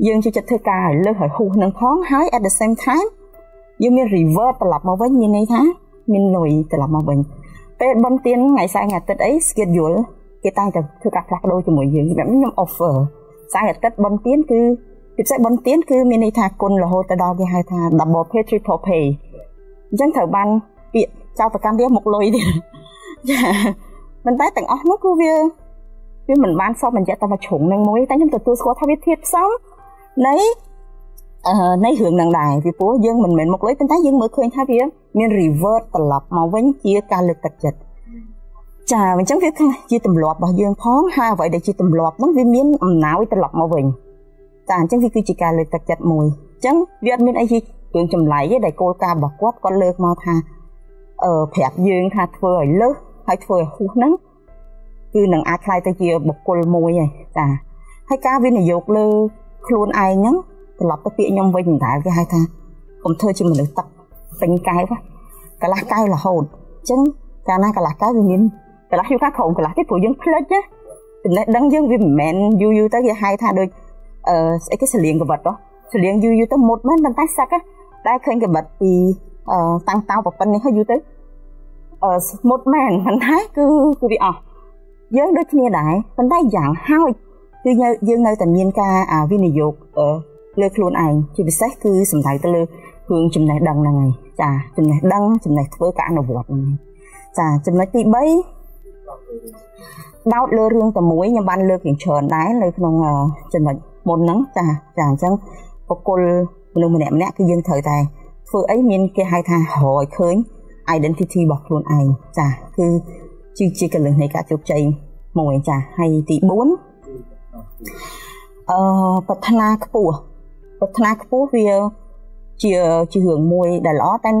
យើងជួយចិត្តធ្វើការឲ្យលើសឲ្យហ៊ូសនឹងផងហើយ at the same time យើងមាន revert ត្រឡប់មកវិញមានន័យថាមានលុយត្រឡប់មកវិញ ពេលបនទៀនថ្ងៃស្អែកថ្ងៃអាទិត្យអី schedule គេតែងតែធ្វើការផ្លាស់ប្ដូរជាមួយយើងសម្រាប់ខ្ញុំ offer ស្អែកអាទិត្យបនទៀនគឺពិសេសបនទៀនគឺមានន័យថាគុណរហូតទៅដល់គេហៅថា double pay triple pay អញ្ចឹងត្រូវបានពាក្យចោលប្រកាន់វាមុខលុយទៀតចាប៉ុន្តែទាំងអស់នោះគឺវាវាមិនបានសពបញ្ជាក់តែមកជ្រុងនឹងមួយតែខ្ញុំទទួលស្គាល់ថាវាធៀបផ្សំនៃអឺ នៃរឿងនឹងដែរពីព្រោះយើងមិនមែនមកលុយប៉ុន្តែយើងមើលឃើញថាវាមាន revert ត្រឡប់មកវិញជាការលើកទឹកចិត្តចាអញ្ចឹងវាជាទម្លាប់របស់យើងផងហើយអ្វីដែលជាទម្លាប់ហ្នឹងវាមានអំណោយត្រឡប់មកវិញចាអញ្ចឹងវាគឺជាការលើកទឹកចិត្តមួយអញ្ចឹងវាអត់មានអីជាគ្រឿងចម្លែកទេដែលគោលការណ៍របស់គាត់គាត់លើកមកថាអឺប្រាប់យើងថាធ្វើឲ្យលើសហើយធ្វើឲ្យហួសហ្នឹងគឺនឹងអាចខ្លាយទៅជាបុគ្គលមួយហើយចាហើយការវិនិយោគលើខ្លួនឯងហ្នឹង ត្រឡប់ទៅពាក្យខ្ញុំវិញមិនដែលគេហៅថាកុំធ្វើជាមនុស្សទឹកពេញកែវកន្លះកែវរហូតអញ្ចឹងកាលណាកន្លះកែវវាមានកន្លះយូរថាក្រោមកន្លះទៀតព្រោះយើងភ្លេចណាចំណេះដឹងយើងវាមិនមែនយូរយូរទៅគេហៅថាដូចអឺស្អីគេសលៀងកបិតសលៀងយូរយូរទៅមុតមែនប៉ុន្តែសឹកតែឃើញកបិតពីអឺតាំងតៅប្រពន្ធនេះហើយយូរទៅអឺមុតមែនប៉ុន្តែគឺគឺវាអស់យើងដូចគ្នាដែរប៉ុន្តែយ៉ាងហោចគឺយើងនៅតែមានការវិនិយោគ លើខ្លួនឯងជាពិសេសគឺសំដៅទៅលើគ្រឿងចំណេះដឹងហ្នឹងហើយចាចំណេះដឹងចំណេះធ្វើការអនុវត្តហ្នឹងចាចំណុចទី3ដោតលើរឿងតែមួយខ្ញុំបានលើកយ៉ាងច្រើនដែរនៅក្នុងចំណុចមុនហ្នឹងចាចាអញ្ចឹងបុគ្គលមនុស្សម្នាក់ម្នាក់គឺយើងត្រូវតែធ្វើអីមានគេហៅថារយឃើញ identity របស់ខ្លួនឯងចាគឺជាកលឹះនៃការជោគជ័យមួយចាហើយទី4អឺប្រាថ្នាខ្ពស់ ប្រាថ្នាខ្ពស់វាជាជារឿងមួយដែលល្អតែ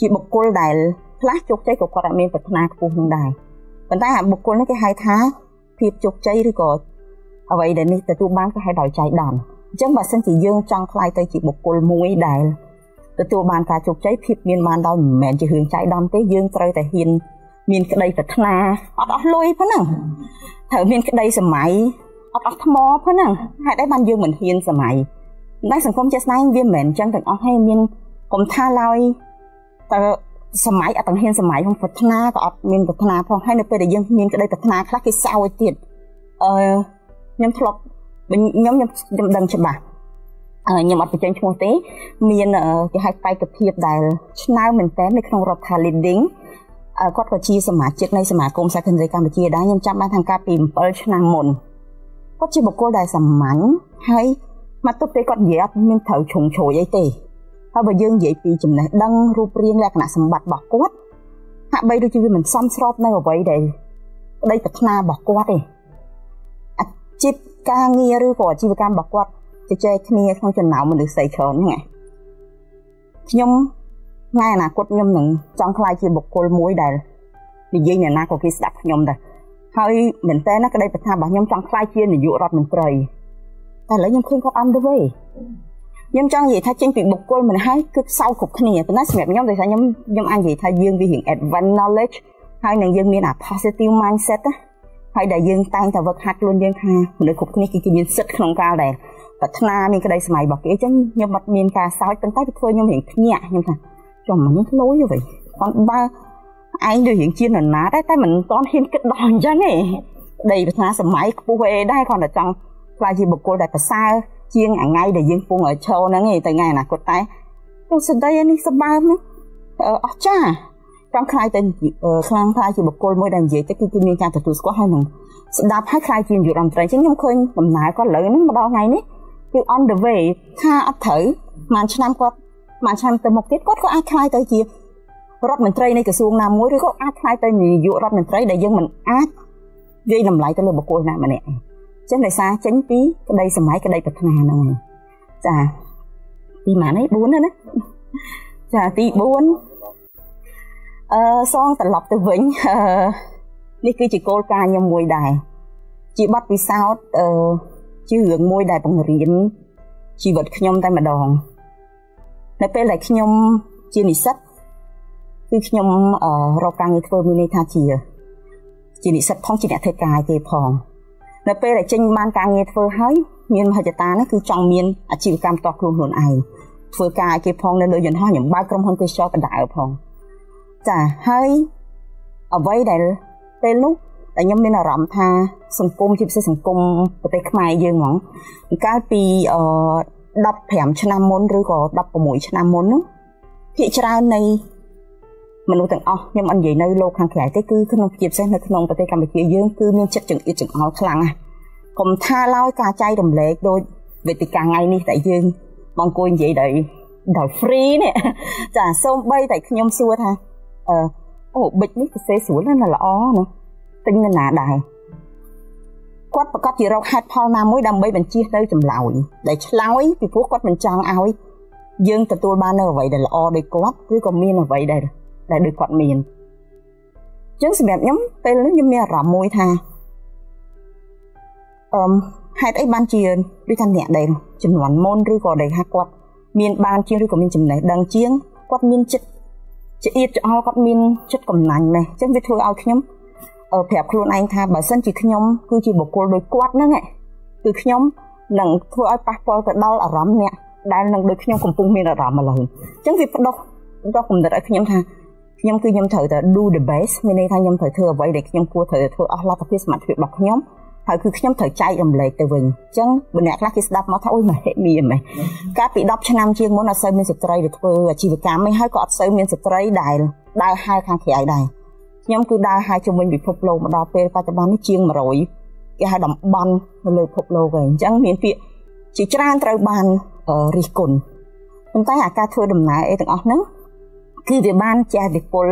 ជាបុគ្គលដែលខ្លះជោគជ័យក៏គាត់អាចមានប្រាថ្នាខ្ពស់នឹងដែរប៉ុន្តែបុគ្គលនេះគេហៅថាភាពជោគជ័យឬក៏អ្វីដែលនេះទទួលបានគេហៅដោយចៃដន្យអញ្ចឹងបើសិនជាយើងចង់ខ្លាយទៅជាបុគ្គលមួយដែលទទួលបានការជោគជ័យភាពមានបានដោយមិនមែនជារឿងចៃដន្យទេយើងត្រូវតែហ៊ានមានក្តីប្រាថ្នាអត់អស់លុយប៉ុណ្ណឹងត្រូវមានក្តីសម័យ អត់អស់ថ្មប៉ុណ្ណឹងហេតុអីបានយើងមិនហ៊ានសម័យតែសង្គមជាក់ស្ដែងវាមិនមែនអញ្ចឹងទាំងអស់ហើយមានកុំថាឡើយតើសម័យអត់ទាំងហ៊ានសម័យផងប្រាថ្នាក៏អត់មានប្រាថ្នាផងហើយនៅពេលដែលយើងមានក្តីប្រាថ្នាខ្លះគេសោយទៀតអឺខ្ញុំធ្លាប់ខ្ញុំខ្ញុំខ្ញុំដឹងច្បាស់ខ្ញុំអត់បញ្ចេញឈ្មោះទេ មានគេហៅបេក្ខភាពដែលឆ្នើមមែនតើនៅក្នុងរដ្ឋា leading គាត់ក៏ជាសមាជិកនៃសមាគមសាធារណកម្ពុជាដែរខ្ញុំចាំបានថាកាលពី7ឆ្នាំមុន គាត់ជាបុគ្គលដែលសាមញ្ញហើយមកទប់ពេលគាត់និយាយអត់មានត្រូវជ្រុងជ្រោយអីទេហើយបើយើងនិយាយពីចំណេះដឹងរូបរាងលក្ខណៈសម្បត្តិរបស់គាត់ហាក់បីដូចជាវាមិនសមស្របនៅអ្វីដែលប្តីប្រាថ្នារបស់គាត់ទេអាជីពការងារឬក៏អាជីវកម្មរបស់គាត់ជជែកគ្នាក្នុងចំណោមមនុស្សស្រីច្រើនហ្នឹងខ្ញុំថ្ងៃអនាគតខ្ញុំនឹងចង់ខ្លាយជាបុគ្គលមួយដែលនិយាយអ្នកណាក៏គេស្ដាប់ខ្ញុំដែរ ហើយមែនតើណាក្តីប្រាថ្នារបស់ខ្ញុំចង់ខ្លាយជានាយករដ្ឋមន្ត្រីតែឥឡូវខ្ញុំឃើញគាត់ on the way ខ្ញុំចង់និយាយថាចេញពីបុគ្គលមិនហើយគឺសោគ្រប់គ្នាប៉ុន្តែសម្រាប់ខ្ញុំដោយសារខ្ញុំខ្ញុំអាចនិយាយថាយើងវារៀង advanced knowledge ហើយនឹងយើងមានអា positive mindset ណាហើយដែលយើងតែងតែវឹកហាត់ខ្លួនយើងថាមនុស្សគ្រប់គ្នាគឺមានសិទ្ធិក្នុងការដែលប្រាថ្នាមានក្តីសម័យរបស់គេអញ្ចឹងខ្ញុំអត់មានការសោចប៉ុន្តែវាធ្វើខ្ញុំរៀងភ្ញាក់ខ្ញុំថាចំនេះលុយវិញគាត់បើ ឯងដូចរៀងជានរណាដែរតែមិនតន់ហ៊ានគិតដល់អញ្ចឹងទេដីប្រាថ្នាសម័យខ្ពស់អីដែរគាត់តែចង់ខ្លាចជាបុគ្គលដែលប្រសើរជាងថ្ងៃដែលយើងពងឲ្យឈរហ្នឹងឯងទៅថ្ងៃអនាគតតែទស្សនដីនេះសបើមអស់ចាចង់ខ្លាយទៅខ្លាំងខ្លាយជាបុគ្គលមួយដែលនិយាយទៅគឺគឺមានការទទួលស្គាល់ហើយនឹងស្ដាប់ហើយខ្លាយជានាយករដ្ឋមន្ត្រីអញ្ចឹងខ្ញុំឃើញដំណើរគាត់លើហ្នឹងម្ដងថ្ងៃនេះគឺ on the way ថាអត់ត្រូវប្រហែលឆ្នាំគាត់ប្រហែលឆ្នាំទៅមុខទៀតគាត់ក៏អាចខ្លាយទៅជា រដ្ឋមន្ត្រីនៃក្រសួងណាមួយឬក៏អាចខ្លាយទៅនាយករដ្ឋមន្ត្រីដែលយើងមិនអាចវាយតម្លៃទៅលើបុគ្គលណាម្នាក់ចឹងដោយសារចេញពីក្តីសម័យក្តីប្រាថ្នាហ្នឹងចាទីម៉ានឯ4ណាចាទី4អឺសងត្រឡប់ទៅវិញអឺនេះគឺជាគោលការណ៍ខ្ញុំមួយដែរជាបទពិសោធន៍អឺជារឿងមួយដែលបង្រៀនជីវិតខ្ញុំតែម្ដងនៅពេលដែលខ្ញុំជានិស្សិត គឺខ្ញុំរកការងារធ្វើមានន័យថាជាជានិស្សិតផងជាអ្នកធ្វើការគេផងនៅពេលដែលចេញបានការងារធ្វើហើយមានមហិច្ឆតានេះគឺចង់មានអាជីវកម្មតខ្លួនខ្លួនឯងធ្វើការឲ្យគេផងនៅលើយន្តហោះខ្ញុំបើកក្រុមហ៊ុនទេសចរបដៅផងចាហើយអ្វីដែលពេលនោះតែខ្ញុំមានអារម្មណ៍ថាសង្គមជាពិសេសសង្គមប្រទេសខ្មែរយើងហ្មងកាលពីអឺ15ឆ្នាំមុនឬក៏16ឆ្នាំមុននោះភាគច្រើននៃ មនុស្សទាំងអស់ខ្ញុំអត់និយាយនៅលោកខាងក្រៅទេគឺក្នុងជាពិសេសនៅក្នុងប្រទេសកម្ពុជាយើងគឺមានចិត្តចង្អៀតចង្អល់ខ្លាំងណាស់កុំថាឡើយការចែករំលែកដោយវេទិកាថ្ងៃនេះតែយើងមកអង្គុយនិយាយដោយដោយ free នេះចាសូម្បីតែខ្ញុំសួរថាអឺអូប៊ិចនេះសរសេរស្រួលណាស់ល្អណាទិញនៅណាដែរគាត់ប្រកាសជារកហេតុផលណាមួយដើម្បីបញ្ជាទៅចម្លើយដែលឆ្លើយពីព្រោះគាត់មិនចង់ឲ្យយើងទទួលបាននៅអ្វីដែលល្អដោយគាត់ឬក៏មានអ្វីដែល ដែលដូចគាត់មានអញ្ចឹងសម្រាប់ខ្ញុំពេលនេះខ្ញុំមានអារម្មណ៍មួយថាអឺហេតុអីបានជាដូចថាអ្នកដែលចំនួនមុនឬក៏ដែលថាគាត់មានបានជាងឬក៏មានចំណេះដឹងជាងគាត់មានចិត្តឆ្អៀតឆ្អល់គាត់មានចិត្តកំណាញ់ណាស់អញ្ចឹងវាធ្វើឲ្យខ្ញុំប្រាប់ខ្លួនឯងថាបើសិនជាខ្ញុំគឺជាបុគ្គលដូចគាត់ហ្នឹងគឺខ្ញុំនឹងធ្វើឲ្យប៉ះពាល់ទៅដល់អារម្មណ៍អ្នកដែលនឹងដូចខ្ញុំកំពុងមានអារម្មណ៍ឥឡូវអញ្ចឹងវាផ្ដោះផ្ដោះគំនិតឲ្យខ្ញុំថា ខ្ញុំគឺខ្ញុំត្រូវតែ do the best មានន័យថាខ្ញុំត្រូវធ្វើអ្វីដែលខ្ញុំគួរត្រូវតែធ្វើអស់លទ្ធភាពសមត្ថភាពរបស់ខ្ញុំហើយគឺខ្ញុំត្រូវចែករំលែកទៅវិញអញ្ចឹងបើអ្នកខ្លះគេស្ដាប់មកថាអូយមហិមាមែនកាលពី10ឆ្នាំជាងមុនអត់សូវមានស្ត្រីដែលធ្វើអាជីវកម្មទេហើយក៏អត់សូវមានស្ត្រីដែលដើរហើរខាងក្រៅដែរខ្ញុំគឺដើរហើរជំនាញពិភពលោកមកដល់ពេលបច្ចុប្បន្ននេះជាង100គេហៅតំបន់នៅលើពិភពលោកហើយអញ្ចឹងមានពាក្យជាច្រើនត្រូវបានរិះគន់ប៉ុន្តែអាការធ្វើដំណើរអីទាំងអស់ហ្នឹង គឺវាបានជះឥទ្ធិពល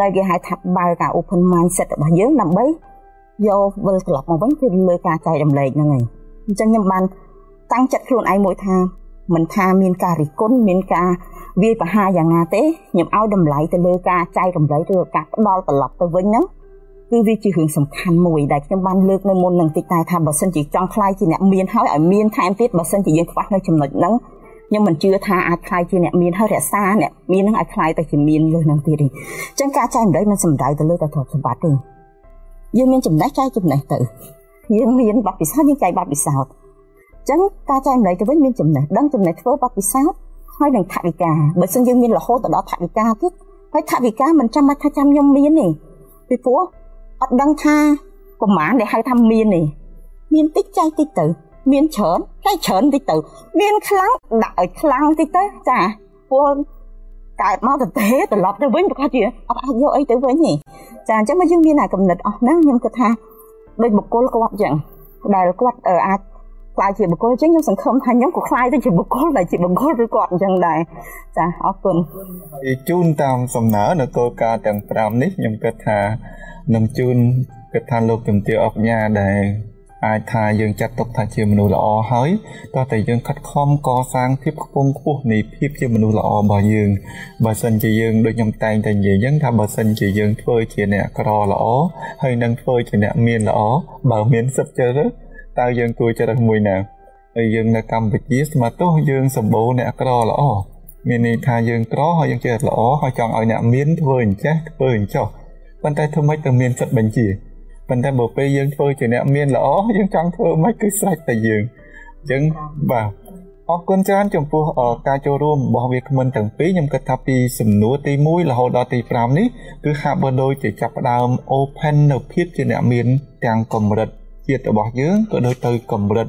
នៅគេហៅថាបើកការ open mindset របស់យើងដើម្បីយកវិលត្រឡប់មកវិញគឺលើការចែករំលែកហ្នឹងឯងអញ្ចឹងខ្ញុំបានតាំងចិត្តខ្លួនឯងមួយថាមិនថាមានការរិះគន់មានការវាយប្រហារយ៉ាងណាទេខ្ញុំឲ្យតម្លៃទៅលើការចែករំលែកឬការផ្ដល់ត្រឡប់ទៅវិញហ្នឹងគឺវាជារឿងសំខាន់មួយដែលខ្ញុំបានលើកនៅមុននឹងតិចតែថាបើសិនជាចង់ខ្លាយជាអ្នកមានហើយឲ្យមានថែមទៀតបើសិនជាយើងខ្វះនៅចំណុចហ្នឹង ខ្ញុំមិនជឿថាអាចខ្លាយជាអ្នកមានហើយរក្សាអ្នកមាននឹងអាចខ្លាយទៅជាមានលើនឹងទៀតទេអញ្ចឹងការចែកម្លែកមិនសំដៅទៅលើតែទ្រព្យសម្បត្តិទេយើងមានចំណេះចែកចំណេះទៅយើងមានបទពិសោធន៍យើងចែកបទពិសោធន៍អញ្ចឹងការចែកម្លែកទៅវិញមានចំណេះដឹងចំណេះធ្វើបទពិសោធន៍ហើយនឹងថវិកាបើមិនយើងមានរហូតទៅដល់ថវិកាទៀតហើយថវិកាមិនចាំបាច់ថាចាំខ្ញុំមានទេពីព្រោះអត់ដឹងថាប្រមាណដែលហៅថាមានទេមានតិចចែកតិចទៅ មានច្រើនតែច្រើនតិចទៅ មានខ្លាំងដាក់ឲ្យខ្លាំងតិចទៅចាព្រោះកើតមកទៅទេត្រឡប់ទៅវិញប្រកាសជាអត់អាចយកអីទៅវិញទេចាអញ្ចឹងមកយើងមានអាកំណត់អស់ហ្នឹងខ្ញុំគិតថាដូចបុគ្គលគាត់អញ្ចឹងដែលគាត់អាចខ្លាយជាបុគ្គលអញ្ចឹងខ្ញុំសង្ឃឹមថាខ្ញុំក៏ខ្លាយទៅជាបុគ្គលដែលជាបុគ្គលឬគាត់អញ្ចឹងដែរចាអរគុណហើយជូនតាមសំណើនៅគោលការណ៍ទាំង5នេះខ្ញុំគិតថានឹងជូនគិតថាលោកជំទាវអុកញ៉ាដែល អាចថាយើងចាត់ទុកថាជាមនុស្សល្អហើយតោះតែយើងខិតខំកសាងភាពខ្ពង់ខ្ពស់នៃភាពជាមនុស្សល្អរបស់យើងបើសិនជាយើងដូចខ្ញុំតែងតែនិយាយអញ្ចឹងថាបើសិនជាយើងធ្វើជាអ្នកក្រល្អហើយនឹងធ្វើជាអ្នកមានល្អបើមានសិទ្ធិជើតើយើងគួរចិត្តមួយណាហើយយើងនៅកម្ពុជាស្មាតោះយើងសម្បូរអ្នកក្រល្អមានន័យថាយើងក្រហើយយើងចេះល្អហើយចង់ឲ្យអ្នកមានធ្វើអញ្ចេះធ្វើអញ្ចោះប៉ុន្តែធ្វើម៉េចទៅមានសិទ្ធិបញ្ជា ប៉ុន្តែបើពេលយើងធ្វើជាអ្នកមានល្អយើងចង់ធ្វើមិនគឺស្រេចតែយើងអញ្ចឹងបាទអរគុណច្រើនចំពោះការចូលរួមរបស់វាគ្មិនទាំងពីរខ្ញុំគិតថាពីសំណួរទី1រហូតដល់ទី5នេះគឺហាក់បើដូចជាចាប់ផ្ដើម open នៅភាពជាអ្នកមានទាំងកម្រិតជាតិរបស់យើងក៏ដូចទៅកម្រិត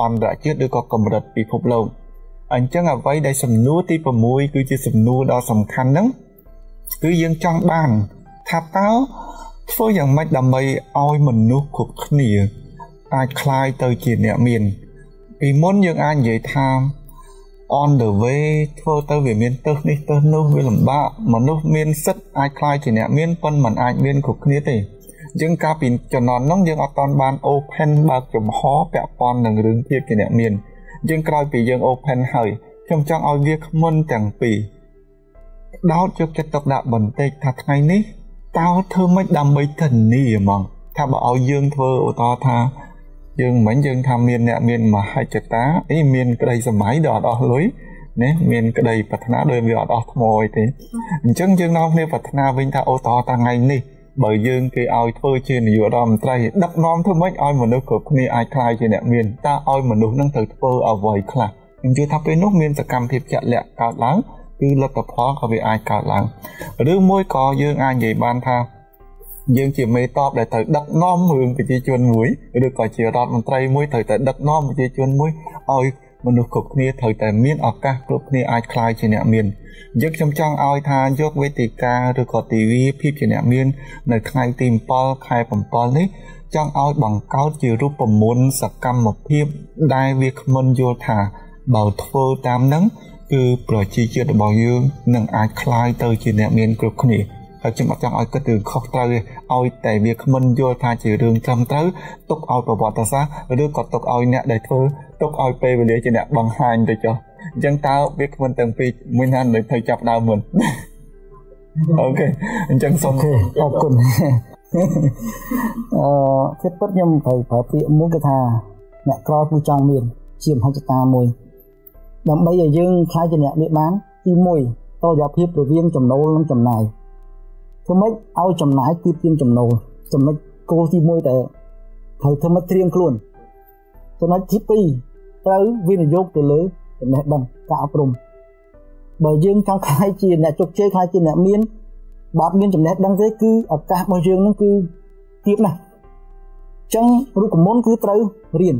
អន្តរជាតិឬក៏កម្រិតពិភពលោកអញ្ចឹងអ្វីដែលសំណួរទី6គឺជាសំណួរដ៏សំខាន់ហ្នឹងគឺយើងចង់បានថាតើ ធ្វើយ៉ាងម៉េចដើម្បីឲ្យមនុស្សគ្រប់គ្នាអាចคลายទៅជាអ្នកមានពីមុនយើងអាចនិយាយថា on the way ធ្វើទៅវាមានទើសនេះទើសនោះវាលំបាកមនុស្សមានសិទ្ធអាចคลายជាអ្នកមានប៉ុន្តែมันអាចមានគ្រប់គ្នាទេ យើងកាលពីជំនាន់នោះយើងអត់តាន់បាន open បើកចំហពាក់ព័ន្ធនឹងរឿងភាពជាអ្នកមានយើងក្រោយពីយើង open ហើយខ្ញុំចង់ឲ្យវាខ្មុនទាំងពីរដោតយកចិត្តទុកដាក់បន្តិចថាថ្ងៃនេះ តើធ្វើម៉េចដើម្បីធានាហ្មងថាបើឲ្យយើងធ្វើឧទាហរណ៍ថាយើងមិនយើងថាមានអ្នកមានមហិច្ឆតាអីមានក្តីសម័យដល់អត់អស់លុយណាមានក្តីប្រាថ្នាដោយវាអត់អស់ថ្មអីទេអញ្ចឹងយើងនាំគ្នាប្រាថ្នាវិញថាអូតតាថ្ងៃនេះបើយើងគេឲ្យធ្វើជានាយករដ្ឋមន្ត្រីដឹកនាំធ្វើម៉េចឲ្យមនុស្សគ្រប់គ្នាអាចក្លាយជាអ្នកមានតើឲ្យមនុស្សនឹងត្រូវធ្វើអ្វីខ្លះខ្ញុំជឿថាពេលនោះមានសកម្មភាពជាក់លាក់កើតឡើង គឺលទ្ធផលក៏វាអាចកើតឡើងឬមួយក៏យើងអាចនិយាយបានថាយើងជាមេតបដែលត្រូវដឹកនាំរឿងប្រជាជនមួយឬក៏ជារដ្ឋមន្ត្រីមួយត្រូវតែដឹកនាំប្រជាជនមួយឲ្យមនុស្សគ្រប់គ្នាត្រូវតែមានឱកាសគ្រប់គ្នាអាចក្លាយជាអ្នកមានយើងខ្ញុំចង់ឲ្យថាយកវេទិកាឬក៏ទិវាភាពជាអ្នកមាន នៅថ្ងៃទី7ខែ7នេះចង់ឲ្យបង្កើតជារូបមន្តសកម្មភាពដែលវាគ្មិនយល់ថាបើធ្វើតាមនឹង គឺប្រជាជាតិរបស់យើងនឹងអាចคลายទៅជាអ្នកមានគ្រប់គ្នាហើយខ្ញុំអត់ចង់ឲ្យគិតរឿងខុសត្រូវទេឲ្យតែវាគ្មិនយល់ថាជារឿងត្រឹមត្រូវទុកឲ្យប្រវត្តិសាស្ត្រឬក៏ទុកឲ្យអ្នកដែលធ្វើទុកឲ្យពេលវេលាជាអ្នកបង្ហាញទៅចុះអញ្ចឹងតើវាគ្មិនទាំងពីរមួយណានឹងត្រូវចាប់ដើមមុនអូខេអញ្ចឹងសូមអរគុណអឺគិតពិតខ្ញុំត្រូវប្រើពាក្យមួយគឺថាអ្នកក្រគូចង់មានជាមហិច្ឆតាមួយ ដើម្បីឲ្យយើងខ្លាចជាអ្នកមានបានទី1តរយៈភាពរវាងចំណូលនិងចំណាយធ្វើម៉េចឲ្យចំណាយគឺទៀមចំណូលចំណុចគោលទី1តែត្រូវធ្វើម៉េចត្រៀមខ្លួនចំណុចទី2ត្រូវវិនិយោគទៅលើចំណេះដឹងការអប់រំបើយើងចង់ខ្លាយជាអ្នកជោគជ័យខ្លាយជាអ្នកមានបើអត់មានចំណេះដឹងទេគឺឱកាសរបស់យើងនឹងគឺទាបណាស់អញ្ចឹងរូបមន្តគឺត្រូវរៀន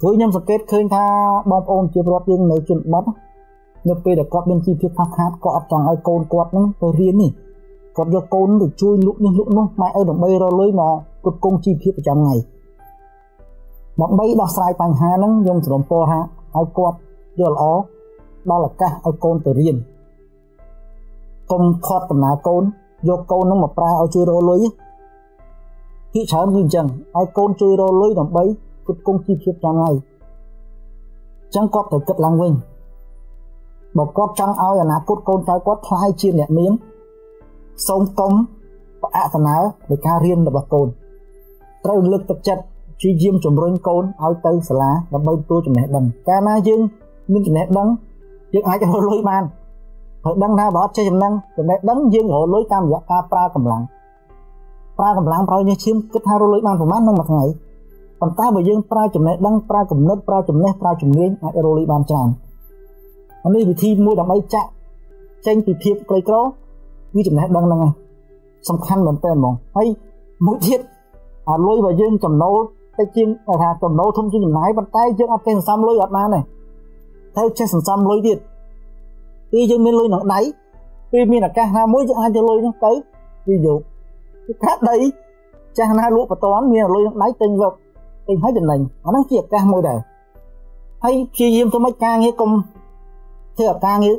ព្រោះខ្ញុំសង្កេតឃើញថាបងប្អូនជាប្រវត្តិយើងនៅជនបទនៅពេលដែលគាត់មានជីវភាពខ្វះខាតគាត់អត់ចង់ឲ្យកូនគាត់នឹងទៅរៀននេះគាត់យកកូនទៅជួយលក់នេះលក់នោះម៉ែឪដើម្បីរលុយមកគ្រប់គងជីវភាពប្រចាំថ្ងៃដើម្បីដោះស្រាយបញ្ហាហ្នឹងខ្ញុំសរុបពរថាឲ្យគាត់យល់ល្អដល់ឱកាសឲ្យកូនទៅរៀនកុំខត់ដំណើរកូនយកកូននឹងមកប្រើឲ្យជួយរលុយពីច្រើនគឺអញ្ចឹងឲ្យកូនជួយរលុយដើម្បី គិតគង់ជីវភាពចាំថ្ងៃអញ្ចឹងគាត់ត្រូវគិតឡើងវិញបើគាត់ចង់ឲ្យអនាគតកូនចៅគាត់ខ្លាយជាអ្នកមានសូមកុំប្រអត្តនានៃការរៀនរបស់កូនត្រូវលើកទឹកចិត្តព្យាយាមជំរុញកូនឲ្យទៅសាលាដើម្បីទទួលចំណេះដឹងកាលណាយើងមានចំណេះដឹងយើងអាចរកលុយបានហើយដឹងថាបើអត់ចេះចំណេះចំណេះដឹងយើងរកលុយតាមរយៈការប្រើកម្លាំងប្រើកម្លាំងប្រោយញើសឈាមគិតថារកលុយបានប្រហែលក្នុងមួយថ្ងៃ ប៉ុន្តែបើយើងប្រើចំណេះដឹងប្រើគំនិតប្រើចំណេះប្រើជំនាញអាចរកលុយបានច្រើននេះវិធីមួយដើម្បីចាក់ចេញពីភាពក្រីក្រគឺចំណេះដឹងហ្នឹងឯងសំខាន់មែនតើហ្មងហើយមួយទៀតអាលុយបើយើងចំណូលតិចជាងថាចំណូលធំជាងចំណាយប៉ុន្តែយើងអត់ចេះសន្សំលុយអត់បានទេត្រូវចេះសន្សំលុយទៀតពេលយើងមានលុយក្នុងដៃពេលមានឱកាសណាមួយយើងអាចយកលុយនោះទៅវាយកគឺថាដីចាស់ណាលក់បតនមានលុយក្នុងដៃទិញយក ទិញឲ្យចំណេញអាហ្នឹងជាឱកាសមួយដែរហើយព្យាយាមធ្វើម៉េចការងារកុំធ្វើឱកាសងារ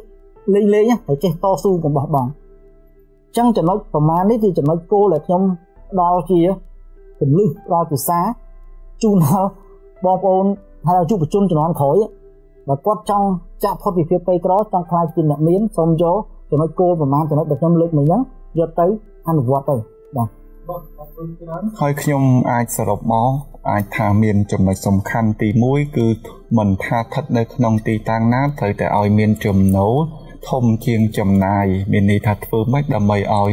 លេងលេងត្រូវចេះតស៊ូកុំបោះបង់ចឹងចំណុចប្រមាណនេះគឺចំណុចគោលដែលខ្ញុំផ្ដល់ជាពន្លឺផ្ដល់ជាសារជូនដល់បងប្អូនហើយយុវជនជំនាន់ក្រោយបើគាត់ចង់ចាក់ផុតពីភាពក្រីក្រចង់ខ្លាយជាអ្នកមានសូមយកចំណុចគោលប្រមាណចំណុចដែលខ្ញុំលើកមិញហ្នឹងយកទៅអនុវត្តទៅបាទ ហើយខ្ញុំអាចសរុបមកអាចថាមានចំណុចសំខាន់ទី1គឺមិនថាស្ថិតនៅក្នុងទីតាំងណាត្រូវតែឲ្យមានចំណូលធំជាងចំណាយមានន័យថាធ្វើម៉េចដើម្បីឲ្យ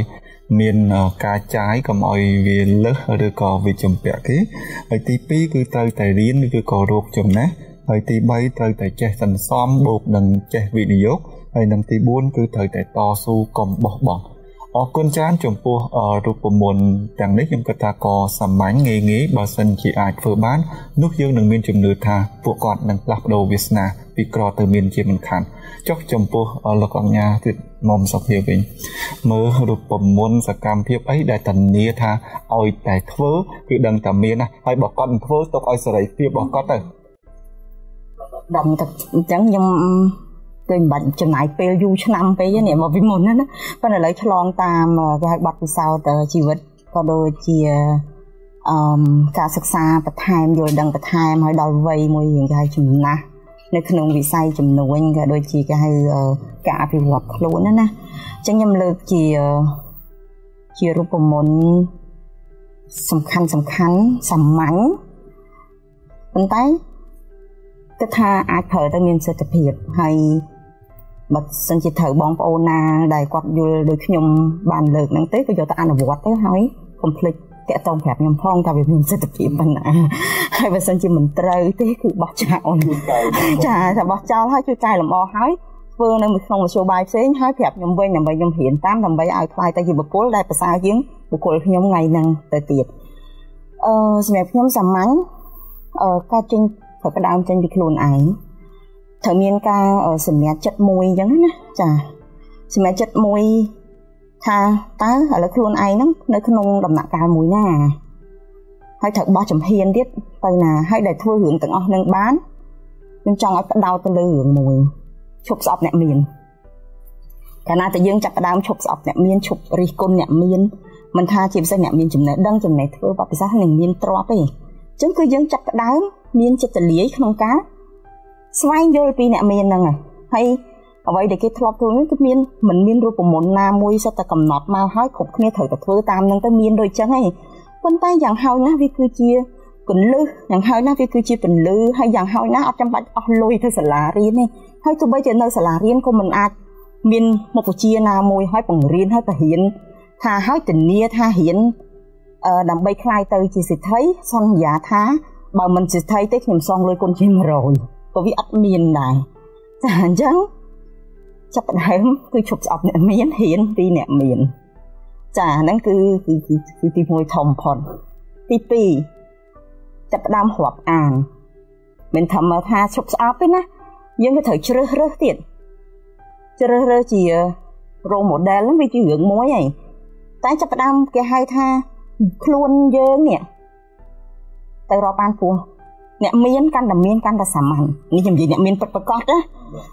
មានការចាយកុំឲ្យវាលើសឬក៏វាជំពាក់គេហើយទី2គឺត្រូវតែរៀនឬក៏រកចំណេះហើយទី3ត្រូវតែចេះសន្សំបូកនឹងចេះវិនិយោគហើយនឹងទី4គឺត្រូវតែតស៊ូកុំបោះបង់ អរគុណច្រើនចំពោះរូបមន្តទាំងនេះខ្ញុំគិតថាក៏សាមញ្ញងាយងាយបើសិនជាអាចធ្វើបាននោះយើងនឹងមានជំនឿថាពួកគាត់នឹងផ្លាស់ប្ដូរវាសនាពីក្រទៅមានជាមិនខានចុះចំពោះលោកអញ្ញាទៀតមុំសុភាវិញមើលរូបមន្តសកម្មភាពអីដែលតានាថាឲ្យតែធ្វើគឺដឹងតែមានណាហើយបើគាត់មិនធ្វើទុកឲ្យសេរីភាពរបស់គាត់ទៅដឹងតែអញ្ចឹងខ្ញុំ គឺមិនបាច់ចំណាយពេលយូរឆ្នាំពេកនេះមកពីមុនណាប៉ុន្តែឥឡូវឆ្លងតាមគេហៅបាត់ពិសោធន៍ជីវិតក៏ដូចជាអឺការសិក្សាបន្ថែមយល់ដឹងបន្ថែមឲ្យដល់វ័យមួយរៀងគេហៅចំណាស់នៅក្នុងវិស័យចំនួនក៏ដូចជាគេហៅការអភិវឌ្ឍខ្លួនណាណាអញ្ចឹងខ្ញុំលើកជាជារូបមន្តសំខាន់សំខាន់សាមញ្ញប៉ុន្តែគិតថាអាចប្រើទៅមានសិទ្ធិភាពហើយ បើសិនជាត្រូវបងប្អូនណាដែលគាត់យល់ដូចខ្ញុំបានលើកហ្នឹងទេក៏យកទៅអនុវត្តទៅហើយកុំភ្លេចតាក់ទងប្រាប់ខ្ញុំផងថាវាមានសិទ្ធិភាពប៉ុណ្ណាហើយបើសិនជាមិនត្រូវទេគឺបោះចោលចាថាបោះចោលហើយជួយកែលម្អហើយធ្វើនៅក្នុងមធ្យោបាយផ្សេងហើយប្រាប់ខ្ញុំវិញដើម្បីខ្ញុំរៀនតាមដើម្បីឲ្យខ្លាយទៅជាបុគ្គលដែលប្រសើរជាងបុគ្គលខ្ញុំថ្ងៃហ្នឹងទៅទៀតអឺសម្រាប់ខ្ញុំសាមញ្ញអឺការចេញប្រកដើមចេញពីខ្លួនឯង ត្រូវមានការសម្រេចចិត្តមួយអញ្ចឹងណាចាសម្រេចចិត្តមួយថាតើឥឡូវខ្លួនឯងហ្នឹងនៅក្នុងដំណាក់កាលមួយណាហើយត្រូវបោះចំហៀនទៀតទៅណាហើយដែលធ្វើរឿងទាំងអស់នឹងបានខ្ញុំចង់ឲ្យបដោតទៅលើរឿងមួយឈប់ស្អប់អ្នកមានកាលណាតែយើងចាប់ផ្ដើមឈប់ស្អប់អ្នកមានឈប់រិះគន់អ្នកមានមិនថាជាពិសេសអ្នកមានចំណេះដឹងចំណេះធ្វើបបិសាសនឹងមានទ្រព្យទេអញ្ចឹងគឺយើងចាប់ផ្ដើមមានចិត្តលាយក្នុងការ ស្វែងយល់ពីអ្នកមានហ្នឹងហើយអ្វីដែលគេធ្លាប់ធ្វើនោះគឺមានមិនមានរូបមន្តណាមួយសិតតែកំណត់មកហើយគ្រប់គ្នាត្រូវតែធ្វើតាមហ្នឹងទៅមានដូចចឹងឯងប៉ុន្តែយ៉ាងហោចណាស់វាគឺជាពន្លឺយ៉ាងហោចណាស់វាគឺជាពន្លឺហើយយ៉ាងហោចណាស់អត់ចាំបាច់អស់លុយទៅសាលារៀនទេហើយទោះបីជានៅសាលារៀនក៏មិនអាចមានមុខវិជ្ជាណាមួយឲ្យបង្រៀនឲ្យបរៀនថាឲ្យធានាថារៀនអឺដើម្បីខ្លាយទៅជាសិទ្ធិសន្យាថាបើមិនសិទ្ធិទេខ្ញុំសងលុយគុណជា100 ក៏វាអត់មានដែរចាអញ្ចឹងចាប់ផ្ដើមគឺឈប់ស្អប់អ្នកមានហ៊ានពីអ្នកមាន ចាហ្នឹងគឺគឺគឺទី1ធំផុតទី2ចាប់ផ្ដើមរាប់អានមិនថាមកថាឈប់ស្អប់ទេណាយើងក៏ត្រូវជ្រើសរើសទៀតជ្រើសរើសជា role model ហ្នឹងវាជារឿងមួយហើយតែចាប់ផ្ដើមគេហៅថាខ្លួនយើងនេះទៅរាប់អានពោះ អ្នកមានកាន់តែមានកាន់តែសាមញ្ញនេះខ្ញុំនិយាយអ្នកមានពិតប្រកបណា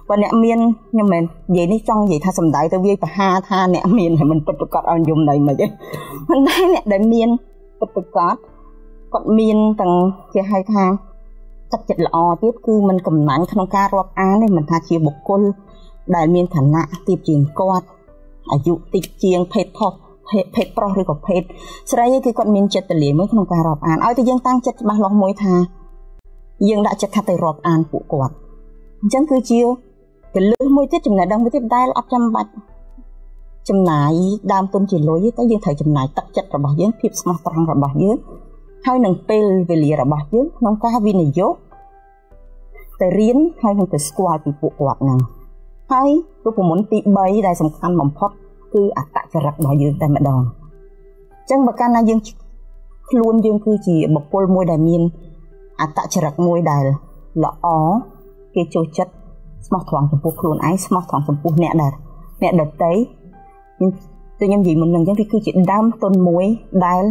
បើអ្នកមានខ្ញុំមិននិយាយនេះចង់និយាយថាសំដៅទៅវាបហាថាអ្នកមានហើយមិនពិតប្រកបឲ្យយំណៃមិនទេប៉ុន្តែអ្នកដែលមានពិតប្រកបគាត់មានទាំងគេហៅថាទឹកចិត្តល្អទៀតគឺมันកំណាញ់ក្នុងការរាប់អាននេះមិនថាជាបុគ្គលដែលមានឋានៈទាបជាងគាត់អាយុតិចជាងភេទផុសភេទប្រុសឬក៏ភេទស្រីគឺគាត់មានចិត្តទលាមួយក្នុងការរាប់អានឲ្យតែយើងតាំងចិត្តច្បាស់លាស់មួយថា យើងដាក់ចិត្តថាទៅរាប់អានពួកគាត់អញ្ចឹងគឺជាកលឹះមួយទៀតចំណេះដឹងមួយទៀតដែលអត់ចាំបាច់ចំណាយដើមទុនជាលុយតែយើងត្រូវចំណាយទឹកចិត្តរបស់យើងភាពស្មោះត្រង់របស់យើងហើយនឹងពេលវេលារបស់យើងក្នុងការវិនិយោគទៅរៀនហើយនឹងទៅស្គាល់ពីពួកគាត់ហ្នឹងហើយរូបមន្តទី3ដែលសំខាន់បំផុតគឺអត្តចរិតរបស់យើងតែម្ដងអញ្ចឹងបើកាលណាយើងខ្លួនយើងគឺជាបុគ្គលមួយដែលមាន អត្តចរិតមួយដែលល្អគេចូលចិត្តស្មោះត្រង់ចំពោះខ្លួនឯងស្មោះត្រង់ចំពោះអ្នកដែលអ្នកដតីខ្ញុំខ្ញុំនិយាយមុននឹងអញ្ចឹងវាគឺជាដើមទុនមួយដែល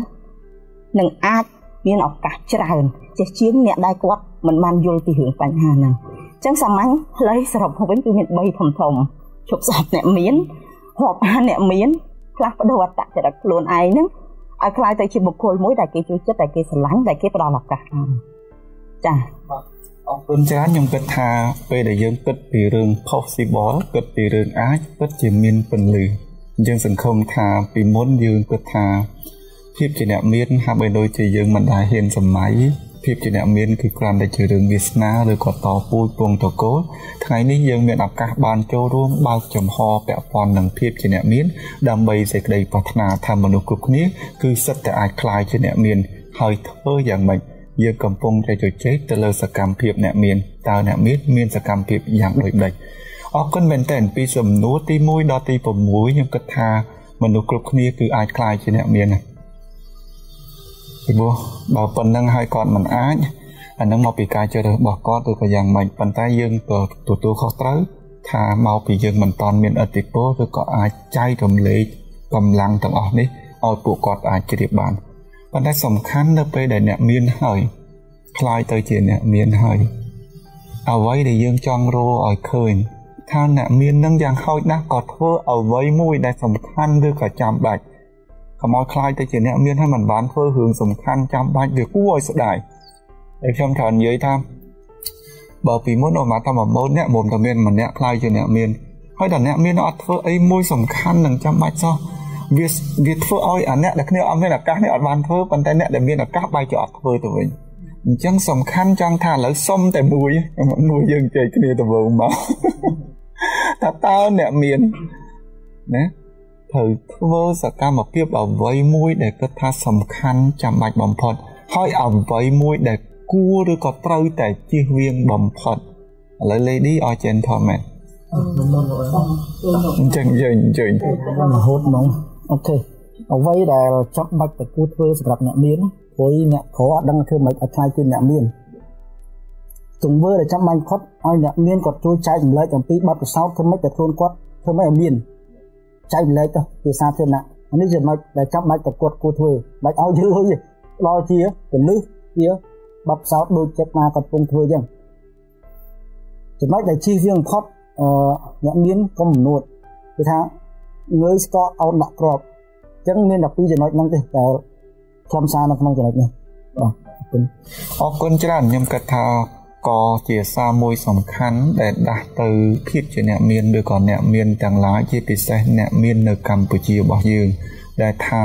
នឹងអាចមានឱកាសច្រើនចេះជាងអ្នកដែលគាត់មិនបានយល់ពីរឿងបញ្ហាហ្នឹងអញ្ចឹងសាមញ្ញផ្លូវសរុបមកវិញគឺមាន3ធំធំជប់ស្អប់អ្នកមានរាប់អានអ្នកមានផ្លាស់ប្ដូរអត្តចរិតខ្លួនឯងហ្នឹងឲ្យខ្លាយទៅជាបុគ្គលមួយដែលគេជួយចិត្តដែលគេស្រឡាញ់ដែលគេផ្ដល់ឱកាសឲ្យ ចាអរគុណច្រើនខ្ញុំគិតថាពេលដែលយើងគិតពីរឿង possible គិតពីរឿងអាចពិតជាមានពន្លឺយើងសង្ឃឹមថាពីមុនយើងគិតថាភាពជាអ្នកមានហាក់បីដូចជាយើងមិនដែលហ៊ានសម័យភាពជាអ្នកមានគឺគ្រាន់តែជារឿងវាសនាឬក៏តពូជពងតកូលថ្ងៃនេះយើងមានឱកាសបានចូលរួមបើកចំហពាក់ព័ន្ធនឹងភាពជាអ្នកមានដើម្បីសេចក្តីប្រាថ្នាថាមនុស្សគ្រប់គ្នាគឺសិតតែអាចคลายជាអ្នកមានហើយធ្វើយ៉ាងម៉េច យើងកំពុងតែជជែកទៅលើសកម្មភាពអ្នកមានតើអ្នកមានមានសកម្មភាពយ៉ាងដូចម្ដេចអរគុណមែនតើពីសំណួរទី1ដល់ទី6ខ្ញុំគិតថាមនុស្សគ្រប់គ្នាគឺអាចខ្លាយជាអ្នកមានណាពីព្រោះបើប៉ុណ្ណឹងហើយគាត់មិនអាចអានឹងមកពីការជ្រើសរើសរបស់គាត់ឬក៏យ៉ាងម៉េចប៉ុន្តែយើងក៏ទទួលខុសត្រូវថាមកពីយើងមិនតាន់មានអតិពលឬក៏អាចចែករំលែកកម្លាំងទាំងអស់នេះឲ្យពួកគាត់អាចជ្រាបបាន។ ប៉ុន្តែសំខាន់នៅពេលដែលអ្នកមានហើយคล้ายទៅជាអ្នកមានហើយអ្វីដែលយើងចង់រកឲ្យឃើញថាអ្នកមាននឹងយ៉ាងហោចណាស់ក៏ធ្វើអ្វីមួយដែលសំខាន់ឬក៏ចាំបាច់ កុំឲ្យខ្លាចទៅជាអ្នកមានហើយមិនបានធ្វើរឿងសំខាន់ចាំបាច់វាគួរឲ្យស្ដាយហើយខ្ញុំត្រូវនិយាយថាបើពីមុនអមតាមួយម៉ូតអ្នកមុំតែមានម្នាក់ខ្លាយជាអ្នកមានហើយតែអ្នកមានអត់ធ្វើអីមួយសំខាន់នឹងចាំបាច់សោះ វាវាធ្វើឲ្យអាអ្នកដែលគ្នាអត់មានឱកាសនេះអត់បានធ្វើប៉ុន្តែអ្នកដែលមានឱកាសបែរជាអត់ធ្វើទៅវិញអញ្ចឹងសំខាន់ចង់ថាឥឡូវសុំតែមួយមួយយើងជ័យគ្នាទៅវងមកថាតើអ្នកមានណាត្រូវធ្វើសកម្មភាពអ្វីមួយដែលគិតថាសំខាន់ចាំបាច់បំផុតហើយអ្វីមួយដែលគួរឬក៏ត្រូវតែជៀសវាងបំផុតឥឡូវ lady or gentleman អញ្ចឹងយើងអញ្ចឹងរហូតហ្មង អូខេអ្វីដែលចាំបាច់តែគួរធ្វើសម្រាប់អ្នកមានព្រោះអ្នកក្រអត់ដឹងធ្វើម៉េចឲ្យខ្លាយជាអ្នកមានទង្វើដែលចាំបាច់គាត់ឲ្យអ្នកមានគាត់ជួយចែករំលែកអំពីបទពិសោធន៍ធ្វើម៉េចតែខ្លួនគាត់ធ្វើម៉េចឲ្យមានចែករំលែកទៅជាសាធារណៈនេះចំណុចដែលចាំបាច់តែគាត់គួរធ្វើបាច់ឲ្យយឺលុយដល់ជាពលិសជាបទពិសោធន៍ដូចចិត្តណាគាត់ពងធ្វើអញ្ចឹងចំណុចដែលជិះវាងផុតអឺអ្នកមានកុំនួតគឺថា ងើយស្កកអោនដាក់ក្របអញ្ចឹងមាន12ចំណុចហ្នឹងទេតែខ្លឹមសារនៅក្នុងចំណុចនេះបាទអរគុណអរគុណច្រើនខ្ញុំគិតថាក៏ជាសារមួយសំខាន់ដែលដាស់ទៅភាពជាអ្នកមានឬក៏អ្នកមានទាំងឡាយជាពិសេសអ្នកមាននៅកម្ពុជារបស់យើងដែលថា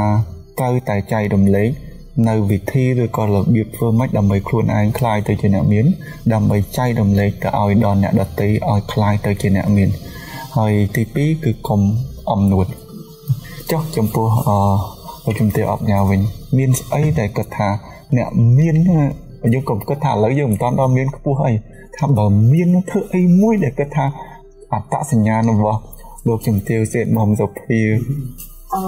ត្រូវតែចែករំលែកនៅវិធីឬក៏របៀបធ្វើម៉េចដើម្បីខ្លួនឯងคลายទៅជាអ្នកមានដើម្បីចែករំលែកទៅឲ្យដល់អ្នកដទៃឲ្យคลายទៅជាអ្នកមានហើយទី2គឺកុំ អំនួតចុះចំពោះអឺជំទាវអបញ៉ាវិញ មានស្អីដែលគាត់ថា អ្នកមានយើងកុំគិតថាឥឡូវយើងមិនតាន់ដល់មានខ្ពស់អីថាបើមានធ្វើអីមួយដែលគិតថាអត្តសញ្ញាណរបស់លោកជំទាវសេតមុំសុភាអឺ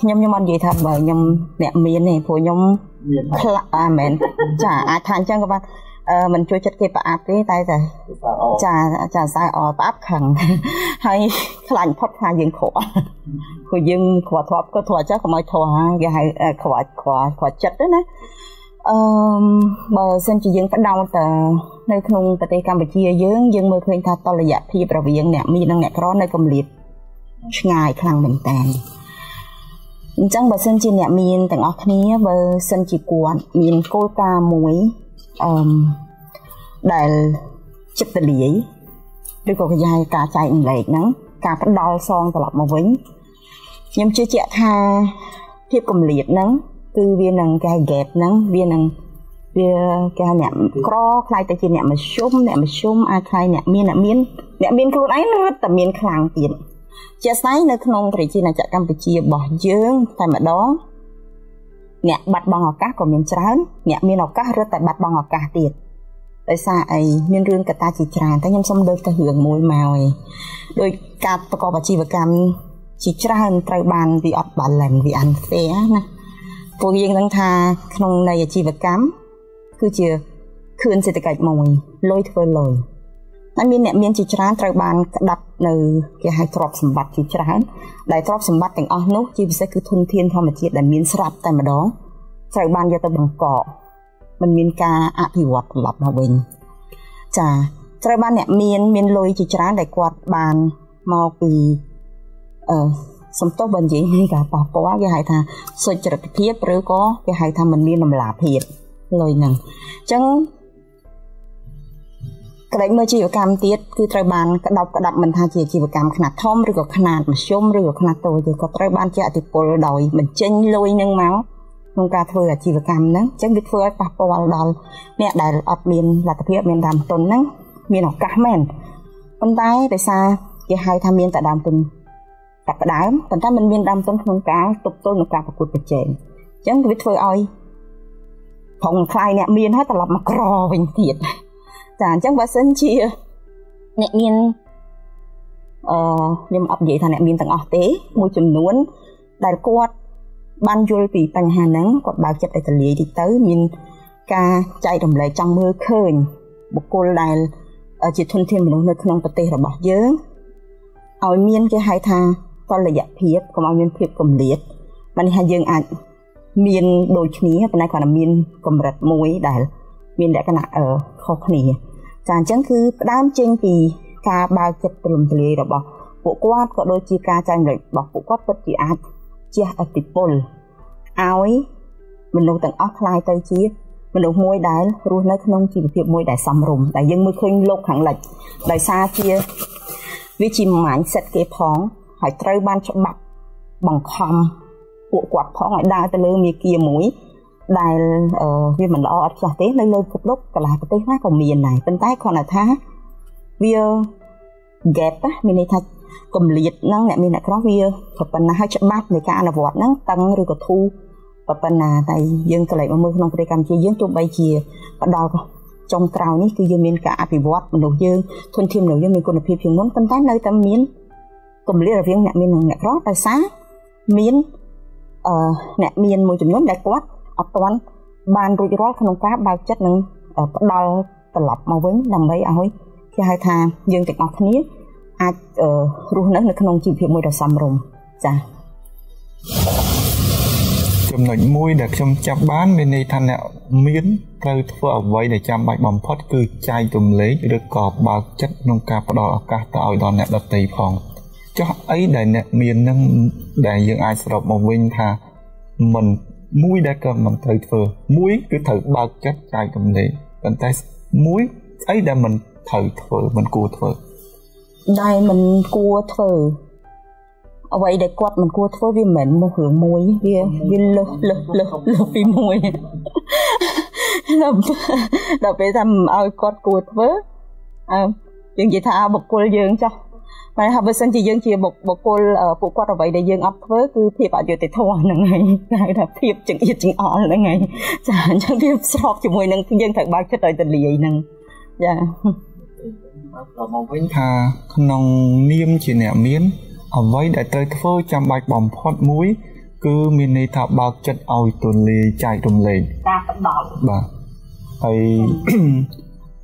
ខ្ញុំខ្ញុំអត់និយាយថាបើខ្ញុំអ្នកមានទេព្រោះខ្ញុំខ្លាក់អាមែនចាអាចថាអញ្ចឹងក៏បានអឺ មិនជួយចិត្តគេប្រអាប់ទេតែតែចាចាខ្សែអប្រអាប់ខឹងហើយខ្លាញ់ផុតថាយើងក្រព្រោះយើងខ្វល់ធ្លាប់ក៏ធ្លាប់ចាស់កុំឲ្យធោះគេហៅខ្វល់ខ្វល់ខ្វល់ចិត្តណាអឺបើសិនជាយើងបដោតទៅនៅក្នុងប្រទេសកម្ពុជាយើងយើងមើលឃើញថាតលយៈភាពរវាងអ្នកមាននិងអ្នកក្រនៅកម្រិតឆ្ងាយខ្លាំងមែនតើអញ្ចឹងបើសិនជាអ្នកមានទាំងអស់គ្នាបើសិនជាគាត់មានគោលការណ៍មួយ អឺដែលចិត្តលាយឬក៏គេហៅការចែកម្លែកហ្នឹងការផ្ដល់សងត្រឡប់មកវិញខ្ញុំជឿជាក់ថាភាពកម្រិតហ្នឹងគឺវានឹងគេ gap ហ្នឹងវានឹងវាគេអ្នកក្រខ្លាយទៅជាអ្នកមធ្យមអ្នកមធ្យមអាចខ្លាយអ្នកមានអ្នកមានអ្នកមានខ្លួនឯងនឹងរត់តែមានខ្លាំងទៀតជាស្ដែងនៅក្នុងប្រជាណាចក្រកម្ពុជារបស់យើងតែម្ដង អ្នកបាត់បង់ឱកាសក៏មានច្រើនអ្នកមានឱកាសរត់តែបាត់បង់ឱកាសទៀតដោយសារអីមានរឿងកត្តាជាច្រើនតែខ្ញុំសូមលើកទៅរឿងមួយមកឯងដោយការប្រកបអាជីវកម្មជាច្រើនត្រូវបានវាអត់ balance វា unfair ណាពួកយើងដឹងថាក្នុងនៃអាជីវកម្មគឺជាខឿនសេដ្ឋកិច្ចមួយលុយធ្វើលុយ តែមានអ្នកមានជាច្រើនត្រូវបានក្តាប់នៅគេហៅទ្រព្យសម្បត្តិជាច្រើនដែលទ្រព្យសម្បត្តិទាំងអស់នោះជាពិសេសគឺធនធានធម្មជាតិដែលមានស្រាប់តែម្ដងត្រូវបានយកទៅបង្កកมันមានការអភិវឌ្ឍត្រឡប់មកវិញចាត្រូវបានអ្នកមានមានលុយជាច្រើនដែលគាត់បានមកពីអឺសំទោសបើនិយាយមានការប៉ះពាល់គេហៅថាសុចរិតភាពឬក៏គេហៅថាមិនមានតម្លាភាពលុយហ្នឹងអញ្ចឹង ក្តីមើលជីវកម្មទៀតគឺត្រូវបានក្តោបក្តាប់មិនថាជាជីវកម្មខ្នាតធំឬក៏ខ្នាតមធ្យមឬក៏ខ្នាតតូចទេក៏ត្រូវបានជាអតិពលដោយបញ្ចេញលុយនឹងមកក្នុងការធ្វើអាជីវកម្មហ្នឹងអញ្ចឹងវាធ្វើឲ្យប៉ះពាល់ដល់អ្នកដែលអត់មានលទ្ធភាពមានដើមទុនហ្នឹងមានឱកាសមែនប៉ុន្តែដោយសារគេហៅថាមានតែដើមទុនតែផ្ដើមប៉ុន្តែมันមានដើមទុនក្នុងការទប់ទល់នឹងការប្រកួតប្រជែងអញ្ចឹងវាធ្វើឲ្យប្រងខ្លាយអ្នកមានហើយត្រឡប់មកក្រវិញទៀត ចាអញ្ចឹងបើសិនជាអ្នកមានអឺខ្ញុំអត់និយាយថាអ្នកមានទាំងអស់ទេ មួយចំនួន ដែលគាត់បានយល់ពីបញ្ហាហ្នឹងគាត់បើកចិត្តឲ្យទលាយតិចទៅ មានការចែករំលែកចង់មើលឃើញបុគ្គលដែលជាធនធានមនុស្សនៅក្នុងប្រទេសរបស់យើងឲ្យមានគេហៅថាតលយៈភាពកុំឲ្យមានភាពគម្លាតបាននេះថាយើងអាចមានដូចគ្នាប៉ុន្តែគាត់មានកម្រិតមួយដែល មានលក្ខណៈខុសគ្នា ចាអញ្ចឹងគឺផ្ដើមចេញពីការបើកចិត្តទូលំទូលាយរបស់ពួកគាត់ក៏ដូចជាការចែករំលែករបស់ពួកគាត់ពិតជាអាច ជះឥទ្ធិពលឲ្យមនុស្សទាំងអស់คล้ายទៅជាមនុស្សមួយដែលរស់នៅក្នុងជីវភាពមួយដែលសមរម្យដែលយើងមើលឃើញលោកខាងលិចដោយសារជាវាជា mindset គេផងហើយត្រូវបានច្បាប់បង្ខំពួកគាត់ផងឲ្យដើរទៅលើមាគាមួយ ដែលវាមិនល្អអត់ខ្លះទេនៅលើពិភពលោកកន្លះប្រទេសណាក៏មានដែរប៉ុន្តែគ្រាន់តែថាវា gap មានន័យថាកម្លៀតហ្នឹងអ្នកមានអ្នកក្រវាក៏ប៉ុណ្ណាហើយច្បាប់នៃការអនុវត្តហ្នឹងតឹងឬក៏ធូរក៏ប៉ុណ្ណាតែយើងក៏លេចមកមើលក្នុងប្រទេសកម្ពុជាយើងទោះបីជាផ្ដល់ចុងក្រោយនេះគឺយើងមានការអភិវឌ្ឍមនុស្សយើងធនធានមនុស្សយើងមានគុណភាពជាងមុនប៉ុន្តែនៅតែមានកម្រិតរវាងអ្នកមាននិងអ្នកក្រដោយសារមានអឺអ្នកមានមួយចំនួនដែលគាត់ អត់ទាន់បានរួចរាល់ក្នុងការបើកចិត្តនិងផ្ដល់ត្រឡប់មកវិញដើម្បីឲ្យគេហៅថាយើងទាំងអស់គ្នាអាចរស់នៅនៅក្នុងជីវភាពមួយដ៏សមរម្យចា៎ចំណុចមួយដែលខ្ញុំចាប់បានមានន័យថាអ្នកមានត្រូវធ្វើអ្វីដែលចាំបាច់បំផុតគឺចែកទំលេងឬក៏បើកចិត្តក្នុងការផ្ដល់ឱកាសទៅឲ្យដល់អ្នកដទៃផងចុះអីដែលអ្នកមាននឹងដែលយើងអាចសរុបមកវិញថាមិន មួយដែលក៏មិនត្រូវធ្វើមួយគឺត្រូវបើកចិត្តចែកទំលេងប៉ុន្តែមួយអីដែលមិនត្រូវធ្វើមិនគួរធ្វើដែលមិនគួរធ្វើអ្វីដែលគាត់មិនគួរធ្វើវាមិនមែនមករឿងមួយវាវាលើសលើសលើសលើសពីមួយដល់ពេលថាមិនឲ្យគាត់គួរធ្វើអើយើងនិយាយថាបុគ្គលយើងចោះ តែហើយបើសិនជាយើងជាបុគ្គលពួកគាត់អ្វីដែលយើងអត់ធ្វើគឺភាពអយុត្តិធម៌ហ្នឹងហើយហៅថាភាពចង្អៀតចង្អល់ហ្នឹងហើយចាអញ្ចឹងវាស្របជាមួយនឹងយើងត្រូវបើកចិត្តឲ្យទលាយហ្នឹងចាបើមកវិញថាក្នុងនាមជាអ្នកមានអ្វីដែលត្រូវធ្វើចាំបាច់បំផុតមួយ គឺមានន័យថាបើកចិត្តឲ្យទូលាយចែករំលែកការផ្ដល់បាទហើយ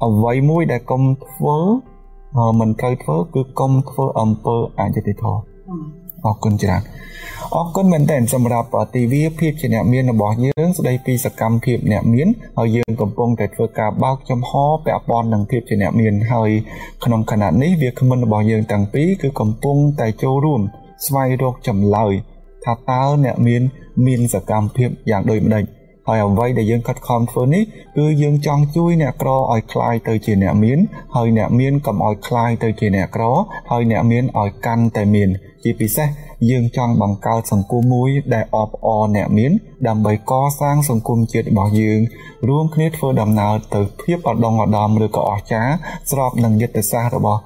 អ្វីមួយដែលកុំធ្វើ មិនត្រូវធ្វើគឺកុំធ្វើអំពើអយុត្តិធម៌អរគុណច្រើនអរគុណមែនទែនសម្រាប់ទិវាភាពជាអ្នកមានរបស់យើងស្ដីពីសកម្មភាពអ្នកមានហើយយើងកំពុងតែធ្វើការបើកចំហពាក់ព័ន្ធនឹងភាពជាអ្នកមានហើយក្នុងខណៈនេះវាគ្មិនរបស់យើងទាំងពីរគឺកំពុងតែចូលរួមស្វែងរកចម្លើយថាតើអ្នកមានមានសកម្មភាពយ៉ាងដូចម្ដេច ហើយអ្វីដែលយើងខិតខំធ្វើនេះគឺយើងចង់ជួយអ្នកក្រឲ្យคลายទៅជាអ្នកមានហើយអ្នកមានកុំឲ្យคลายទៅជាអ្នកក្រហើយអ្នកមានឲ្យកាន់តែមានជាពិសេសយើងចង់បង្កើតសង្គមមួយដែលអបអរអ្នកមានដើម្បីកសាងសង្គមជាតិរបស់យើងរួមគ្នាធ្វើដំណើរទៅភាពឧត្តមឧត្តមឬក៏អស្ចារ្យស្របនឹងយុទ្ធសាស្ត្ររបស់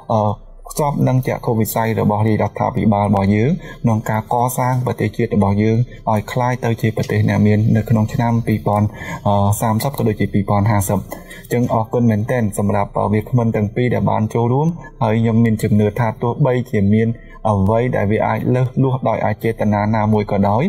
អឺស្របនឹងចក្ខុវិស័យរបស់រាជរដ្ឋាភិបាលរបស់យើងក្នុងការកសាងប្រទេសជាតិរបស់យើងឲ្យคล้ายទៅជាប្រទេសអ្នកមាននៅក្នុងឆ្នាំ2030ក៏ដូចជា2050អញ្ចឹងអរគុណមែនទែនសម្រាប់វាគ្មិនទាំងពីរដែលបានចូលរួមហើយខ្ញុំមានជំនឿថាទោះបីជាមានអ្វីដែលវាអាចលើសលួសដោយអចេតនាណាមួយក៏ដោយ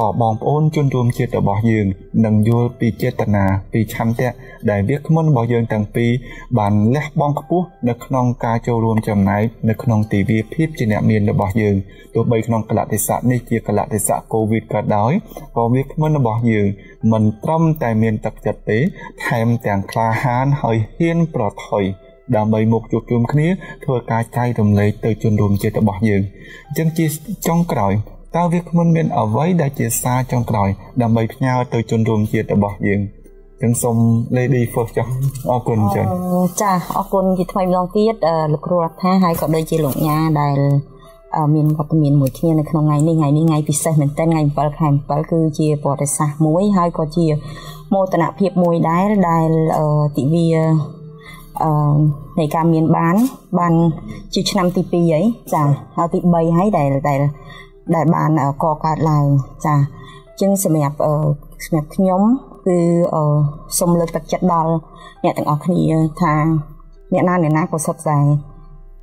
ក៏បងប្អូនជនរួមជាតិរបស់យើងនឹងយល់ពីចេតនាពីឆន្ទៈដែលវាគ្មិនរបស់យើងទាំងពីរបានលះបង់ខ្ពស់នៅក្នុងការចូលរួមចំណែក នៅក្នុងទិវាភាពជាអ្នកមានរបស់យើងទោះបីក្នុងកលតិស័កនេះជាកលតិស័កកូវីដក៏ដោយក៏វាគ្មិនរបស់យើងមិនត្រឹមតែមានទឹកចិត្តទេថែមទាំងក្លាហានហើយហ៊ានប្រថុយដើម្បីមកជួបជុំគ្នាធ្វើការចែករំលែកទៅជនរួមជាតិរបស់យើងអញ្ចឹងជាចុងក្រោយតើវាគ្មិនមានអ្វីដែលជាសារចុងក្រោយដើម្បីផ្ញើទៅជនរួមជាតិរបស់យើង ចឹងសូម Lady First ចាអរគុណចាចាអរគុណជាថ្មីម្ដងទៀតលោកគ្រូរដ្ឋាហើយក៏ដូចជាលោកញ៉ាដែលមានវត្តមានមួយគ្នានៅក្នុងថ្ងៃនេះថ្ងៃនេះថ្ងៃពិសេសមែនទែនថ្ងៃ7ខែ7គឺជាប្រវត្តិសាស្ត្រមួយហើយក៏ជាមោទនភាពមួយដែរដែលទិវាអឺនៃការមានបាន បានជាឆ្នាំទី2ហើយចាហើយទី3ហើយដែលដែលដែលបានកកើតឡើងចាអញ្ចឹងសម្រាប់សម្រាប់ខ្ញុំ គឺសូមលើកទឹកចិត្តដល់អ្នកទាំងអស់គ្នាថាអ្នកណាអ្នកណាក៏សុទ្ធតែ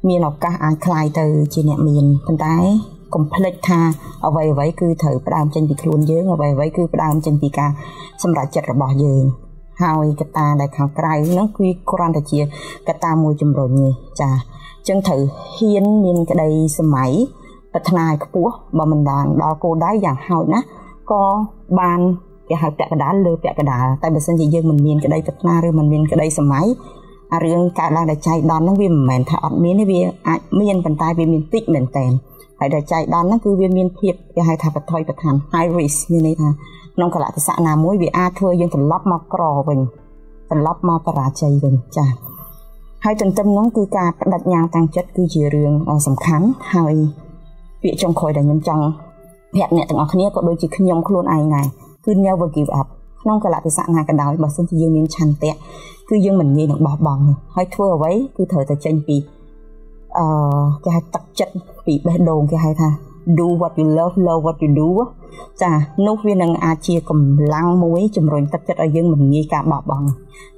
មានឱកាសអាចคลายទៅជាអ្នកមានប៉ុន្តែកុំភ្លេចថាអ្វីអ្វីគឺត្រូវផ្ដើមចេញពីខ្លួនយើងអ្វីអ្វីគឺផ្ដើមចេញពីការសម្រេចចិត្តរបស់យើងហើយកត្តាដែលខាងក្រៅហ្នឹងគឺគ្រាន់តែជាកត្តាមួយជំរុញទេចាអញ្ចឹងត្រូវហ៊ានមានក្តីសម័យប្រាថ្នាឲ្យខ្ពស់បើមិនបានដល់គោលដៅយ៉ាងហោចណាក៏បាន គេហៅពាក់កណ្ដាលលើពាក់កណ្ដាលតែបើសិនជាយើងមិនមានក្តីប្រាថ្នាឬមិនមានក្តីសម័យអារឿងកើតឡើងដែលចៃដន្យហ្នឹងវាមិនមែនថាអត់មានទេវាអាចមានប៉ុន្តែវាមានតិចមែនតើហើយដែលចៃដន្យហ្នឹងគឺវាមានភាពគេហៅថាបថុយបឋាន high risk មានន័យថាក្នុងកលៈទេសៈណាមួយវាអាចធ្វើយើងត្រឡប់មកក្រវិញត្រឡប់មកបរាជ័យវិញចា៎ហើយទន្ទឹមនោះគឺការបដិញ្ញាតាំងចិត្តគឺជារឿងសំខាន់ហើយពាក្យចុងក្រោយដែលខ្ញុំចង់ប្រាប់អ្នកទាំងអស់គ្នាក៏ដូចជាខ្ញុំខ្លួនឯងដែរ គឺ never give up ក្នុងកលៈទេសៈណាក៏ដោយបើសិនជាយើងមានឆន្ទៈគឺយើងមិនងាយនឹងបោះបង់ហើយធ្វើអ្វីគឺត្រូវតែចេញពីអឺគេហៅទឹកចិត្តពីបេះដូងគេហៅថា do what you love love what you do ចានោះវានឹងអាចជាកម្លាំងមួយជំរុញទឹកចិត្តឲ្យយើងមិនងាយការបោះបង់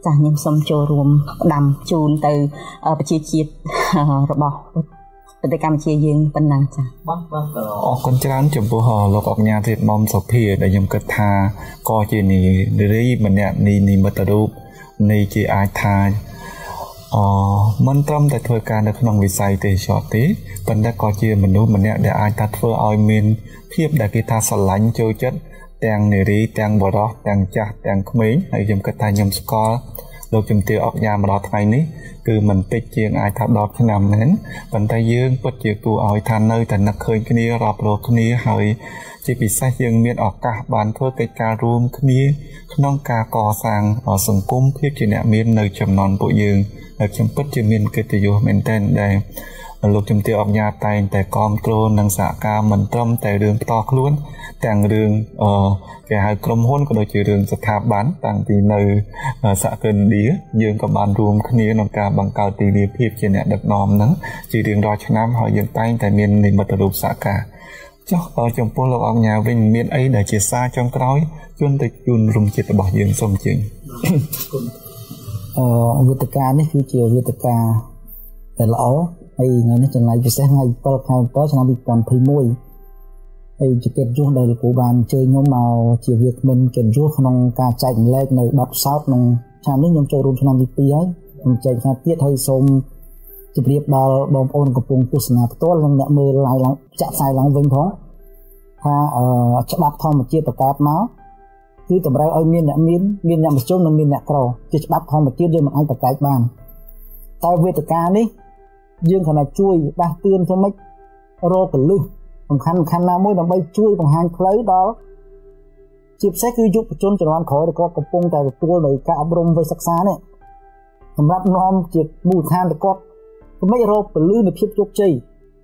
ចាខ្ញុំសូមចូលរួមផ្ដាំជូនទៅប្រជាជាតិរបស់ ប្រទេសកម្ពុជាយើងប៉ុណ្ណឹងចា៎បាទបាទអរគុណច្រើនចំពោះលោកអញ្ញាធិមុំសុភាដែលខ្ញុំគិតថាក៏ជានីរីម្នាក់នីនិមិត្តរូបនៃជាអាចថាអមិនត្រឹមតែធ្វើការនៅក្នុងវិស័យទេសចរទេប៉ុន្តែក៏ជាមនុស្សម្នាក់ដែលអាចថាធ្វើឲ្យមានភាពដែលគេថាស្រឡាញ់ចូលចិត្តទាំងនារីទាំងបរោះទាំងចាស់ទាំងក្មេងហើយខ្ញុំគិតថាខ្ញុំស្គាល់ លោកជំទាវអុកញ៉ាមកដល់ថ្ងៃនេះគឺមិនតិចជាងអាចថា10ឆ្នាំមែនប៉ុន្តែយើងពិតជាគួរឲ្យថានៅតែនឹកឃើញគ្នារាប់រយគ្នាហើយជាពិសេសយើងមានឱកាសបានធ្វើកិច្ចការរួមគ្នាក្នុងការកសាងសង្គមភាពជាអ្នកមាននៅចំណន់ពួកយើងហើយខ្ញុំពិតជាមានកិត្តិយសមែនទែនដែល លោកជំទាវអបញ្ញាតែងតែគ្រប់គ្រងនិងសហការមិនត្រឹមតែរឿងផ្ទាល់ខ្លួន ទាំងរឿងអគេហៅក្រុមហ៊ុនក៏ដូចជារឿងស្ថាប័នតាំងពីនៅសហគ្រិនឥណ្ឌាយើងក៏បានរួមគ្នាក្នុងការបង្កើតទីលាភាពជាអ្នកដឹកនាំហ្នឹងជារៀងរាល់ឆ្នាំហើយយើងតែងតែមាននិមិត្តរូបសហការចុះចំពោះលោកអង្គញាវិញមានអីដែលជាសារចុងក្រោយជូនទៅជូនរំចិត្តរបស់យើងសូមជើញអឺវេទិកានេះគឺជាវេទិកាដែលល្អ ហើយថ្ងៃនេះចង្អែកពិសេសថ្ងៃ7ខែ7ឆ្នាំ2021ហើយជាកិត្តិយសដែលលោកគ្រូបានអញ្ជើញខ្ញុំមកជាវាគ្មិនកិត្តិយសក្នុងការចែករំលែកនៅបទពិសោធន៍ក្នុងឆ្នាំនេះខ្ញុំចូលរួមឆ្នាំទី2ហើយខ្ញុំចែកថាទៀតហើយសូមជម្រាបដល់បងប្អូនកំពុងទស្សនាផ្ទាល់និងអ្នកមើលឡើងចាក់ផ្សាយឡើងវិញផងថាច្បាប់ធម្មជាតិបង្កើតមកគឺតម្រូវឲ្យមានអ្នកមានមានអ្នកមជ្ឈមនិងមានអ្នកក្រជាច្បាប់ធម្មជាតិយើងមិនអាចប្រកែកបានតែវេទិកានេះ យើងគ្រាន់តែជួយដាស់តឿនទៅមិនរកកលឹះសំខាន់សំខាន់ណាមួយដើម្បីជួយបង្ហាញផ្លូវដល់ជាពិសេសគឺយុវជនជំនាន់ក្រោយដែលគាត់កំពុងតែទទួលនៅការអប់រំវ័យសិក្សានេះសម្រាប់នាំជាមូលដ្ឋានទៅគាត់មិនរកពលឺនៃភាពជោគជ័យ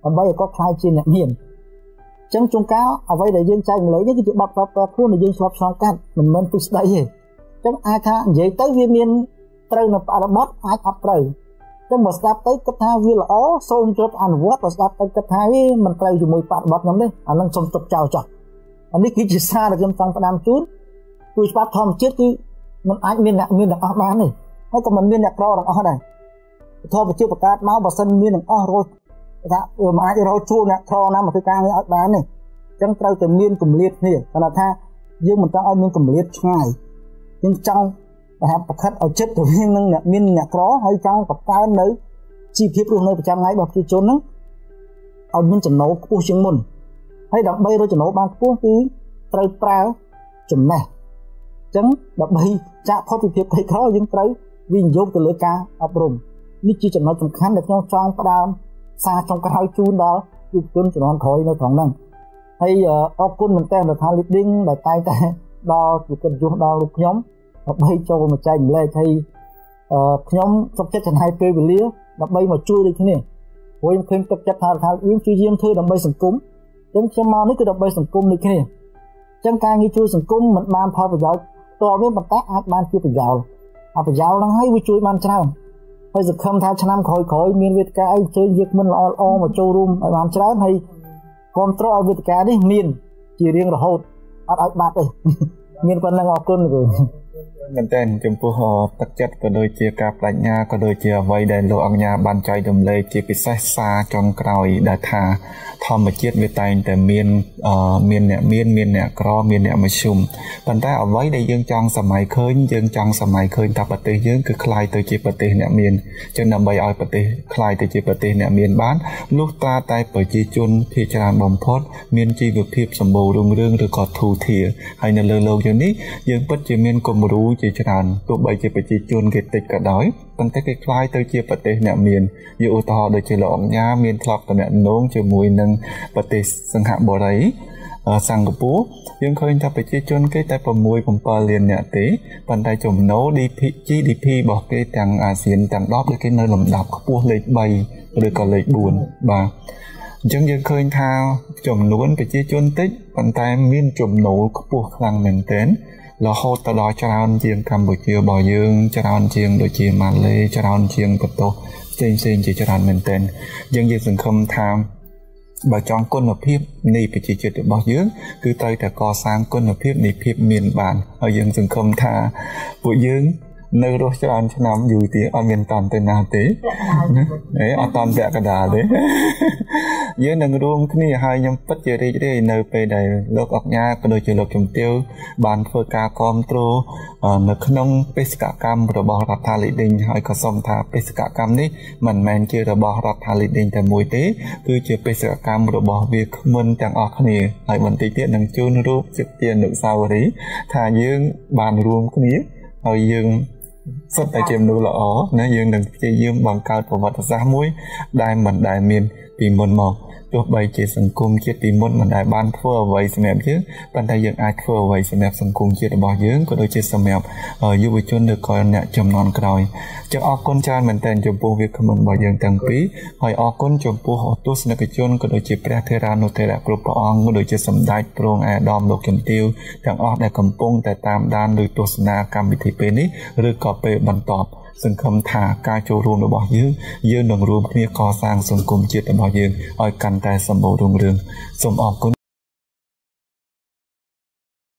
ដើម្បីឲ្យគាត់ខ្លាយជាអ្នកមានអញ្ចឹងជួនកាលអ្វីដែលយើងចែកម្លែកនេះគឺជាបទប្រាប់ប្រាប់ខ្លួនដែលយើងឆ្លប់ឆ្លងកាត់មិនមែនទស្សដីទេអញ្ចឹងអាចថានិយាយទៅវាមានត្រូវនៅបរិបទអាចអត់ត្រូវ ចឹងបើស្ដាប់ទៅគិតថាវាល្អសូមចូលអនុវត្តបើស្ដាប់ទៅគិតថាវាមិនត្រូវជាមួយបរិបទខ្ញុំទេអានឹងសូមទុកចោលចោះអានេះគឺជាសារដែលខ្ញុំចង់ផ្ដាំជូនគឺច្បាប់ធម្មជាតិគឺมันអាចមានអ្នកមានទាំងអស់បានទេហើយក៏មិនមានអ្នកក្រទាំងអស់ដែរធម៌ប្រជាបង្កើតមកបើសិនមានទាំងអស់រស់ថាមិនអាចរកជួលអ្នកក្រណាមកធ្វើការងារឲ្យបានទេអញ្ចឹងត្រូវតែមានគម្លាតគ្នាគាត់ថាយើងមិនចង់ឲ្យមានគម្លាតឆ្ងាយយើងចង់ ថាប្រខិតឲ្យចិត្តរវាងនឹងអ្នកមានអ្នកក្រហើយចង់បង្កើននៅជីវភាពរស់នៅប្រចាំថ្ងៃរបស់ប្រជាជនហ្នឹងឲ្យមានចំណូលខ្ពស់ជាងមុនហើយដើម្បីរកចំណូលបានខ្ពស់គឺត្រូវប្រើចំណេះអញ្ចឹងដើម្បីចាក់ផុតពីភាពក្រីក្រយើងត្រូវវិនិយោគទៅលើការអប់រំនេះជាចំណុចសំខាន់ដែលខ្ញុំចង់ផ្ដើមសារចុងក្រោយជូនដល់យុវជនជំនាន់ក្រោយនៅក្នុងហ្នឹងហើយអរគុណមែនតើរដ្ឋា leading ដែលតែងតែដល់ជាកិត្តិយសដល់លោកខ្ញុំ ដើម្បីចូលមកចែកម្លែកហើយខ្ញុំសុខចិត្តចំណាយពេលវេលាដើម្បីមកជួយដូចគ្នាព្រោះខ្ញុំឃើញទឹកចិត្តថាថាយើងជួយយាមធ្វើដើម្បីសង្គមអញ្ចឹងខ្ញុំមកនេះគឺដើម្បីសង្គមនេះគ្នាអញ្ចឹងការងារជួយសង្គមមិនបានផលប្រយោជន៍តើវាប៉ុន្តែអាចបានជាប្រយោជន៍អប្រយោជន៍ហ្នឹងហើយវាជួយបានច្រើនហើយសង្ឃឹមថាឆ្នាំក្រោយៗមានវេទិកាអីជើញយកមិនល្អល្អមកចូលរួមឲ្យបានច្រើនហើយគ្រប់គ្រងឲ្យវេទិកានេះមាន ជារៀងរហូតអត់ឲ្យបាត់ទេមានប៉ុណ្្នឹងអរគុណគ្រូ មែនតើចំពោះទឹកចិត្តក៏ដូចជាការបដិញ្ញាក៏ដូចជាអ្វីដែលលោកអង្គញាបានចែករំលែកជាពិសេសសារចុងក្រោយដែលថាធម្មជាតិវាតែងតែមានមានអ្នកមានមានអ្នកក្រមានអ្នកមធ្យមប៉ុន្តែអ្វីដែលយើងចង់សម័យឃើញយើងចង់សម័យឃើញថាប្រទេសយើងគឺคล้ายទៅជាប្រទេសអ្នកមានចឹងដើម្បីឲ្យប្រទេសคล้ายទៅជាប្រទេសអ្នកមានបានលុះត្រាតែប្រជាជនភាគច្រើនបំផុតមានជីវភាពសម្បូររុងរឿងឬក៏ធូរធារហើយនៅលើโลกយើងនេះយើងពិតជាមានគំរូ ជាច្រើនទោះបីជាប្រជាជនគេតិចក៏ដោយប៉ុន្តែគេខ្លាយទៅជាប្រទេសអ្នកមានយកឧទាហរណ៍ដូចជាលោកអង្ញាមានធ្លាប់តំណែងជាមួយនឹងប្រទេសសិង្ហបុរីសិង្ហបុរីយើងឃើញថាប្រជាជនគេតែ6 7លានអ្នកទេប៉ុន្តែចំណូល GDP របស់គេទាំងអាស៊ានទាំង10គឺគេនៅលំដាប់ខ្ពស់លេខ3ឬក៏លេខ4បាទអញ្ចឹងយើងឃើញថាចំនួនប្រជាជនតិចប៉ុន្តែមាន ចំណូលខ្ពស់ខ្លាំងមែនទែន រហូតទៅដល់ច្រើនជាងកម្ពុជារបស់យើង ច្រើនជាងដូចជាម៉ាឡេច្រើនជាងប្រទេសផ្សេងផ្សេងជាច្រើនមែនទែនយើងយើងសង្ឃឹមថាបើចង់គុណភាពនៃប្រជាជាតិរបស់យើងគឺត្រូវតែកសាងគុណភាពនៃភាពមានបានហើយយើងសង្ឃឹមថាពួកយើង នៅរស់ច្រើនឆ្នាំយូរទៀតអត់មានតន់ទៅណាទេអេអត់តន់ពាក់កណ្ដាលទេយើងនឹងរួមគ្នាហើយខ្ញុំពិតជារីករាយនៅពេលដែលលោកអុកញ៉ាក៏ដូចជាលោកជំទាវបានធ្វើការគ្រប់គ្រងនៅក្នុងបេសកកម្មរបស់រដ្ឋាភិបាលលីដេញហើយក៏សូមថាបេសកកម្មនេះមិនមែនជារបស់រដ្ឋាភិបាលលីដេញតែមួយទេគឺជាបេសកកម្មរបស់វាគ្មិនទាំងអស់គ្នាហើយបន្តិចទៀតនឹងជូនរូបជាជាអនុស្សាវរីយ៍ថាយើងបានរួមគ្នាហើយយើង សុទ្ធតែជាមនុស្សល្អណាយើងនឹងព្យាយាមបង្កើតប្រវត្តិសាស្ត្រមួយដែលមិនដែលមានពីមុនមក ទោះបីជាសង្គមជាតិពីមុនមិនដែលបានធ្វើអ្វីសម្រាប់យើងប៉ុន្តែយើងអាចធ្វើអ្វីសម្រាប់សង្គមជាតិរបស់យើងក៏ដូចជាសម្រាប់យុវជនឬក៏អ្នកចំនួនក្រោយចឹងអរគុណច្រើនមែនទែនចំពោះវាគ្មិនរបស់យើងទាំងពីរហើយអរគុណចំពោះទស្សនិកជនក៏ដូចជាព្រះថេរានុថេរៈគ្រប់ព្រះអង្គក៏ដូចជាសម្ដេចប្រងអាដាមលោកជំទាវទាំងអស់ដែលកំពុងតែតាមដានឬទស្សនាកម្មវិធីពេលនេះឬក៏ពេលបន្ទាប់ សង្ឃឹមថាការចូលរួមរបស់យើងយើងនឹងរួមគ្នាកសាងសង្គមជាតិរបស់យើងឲ្យកាន់តែសម្បូររុងរឿងសូមអរគុណ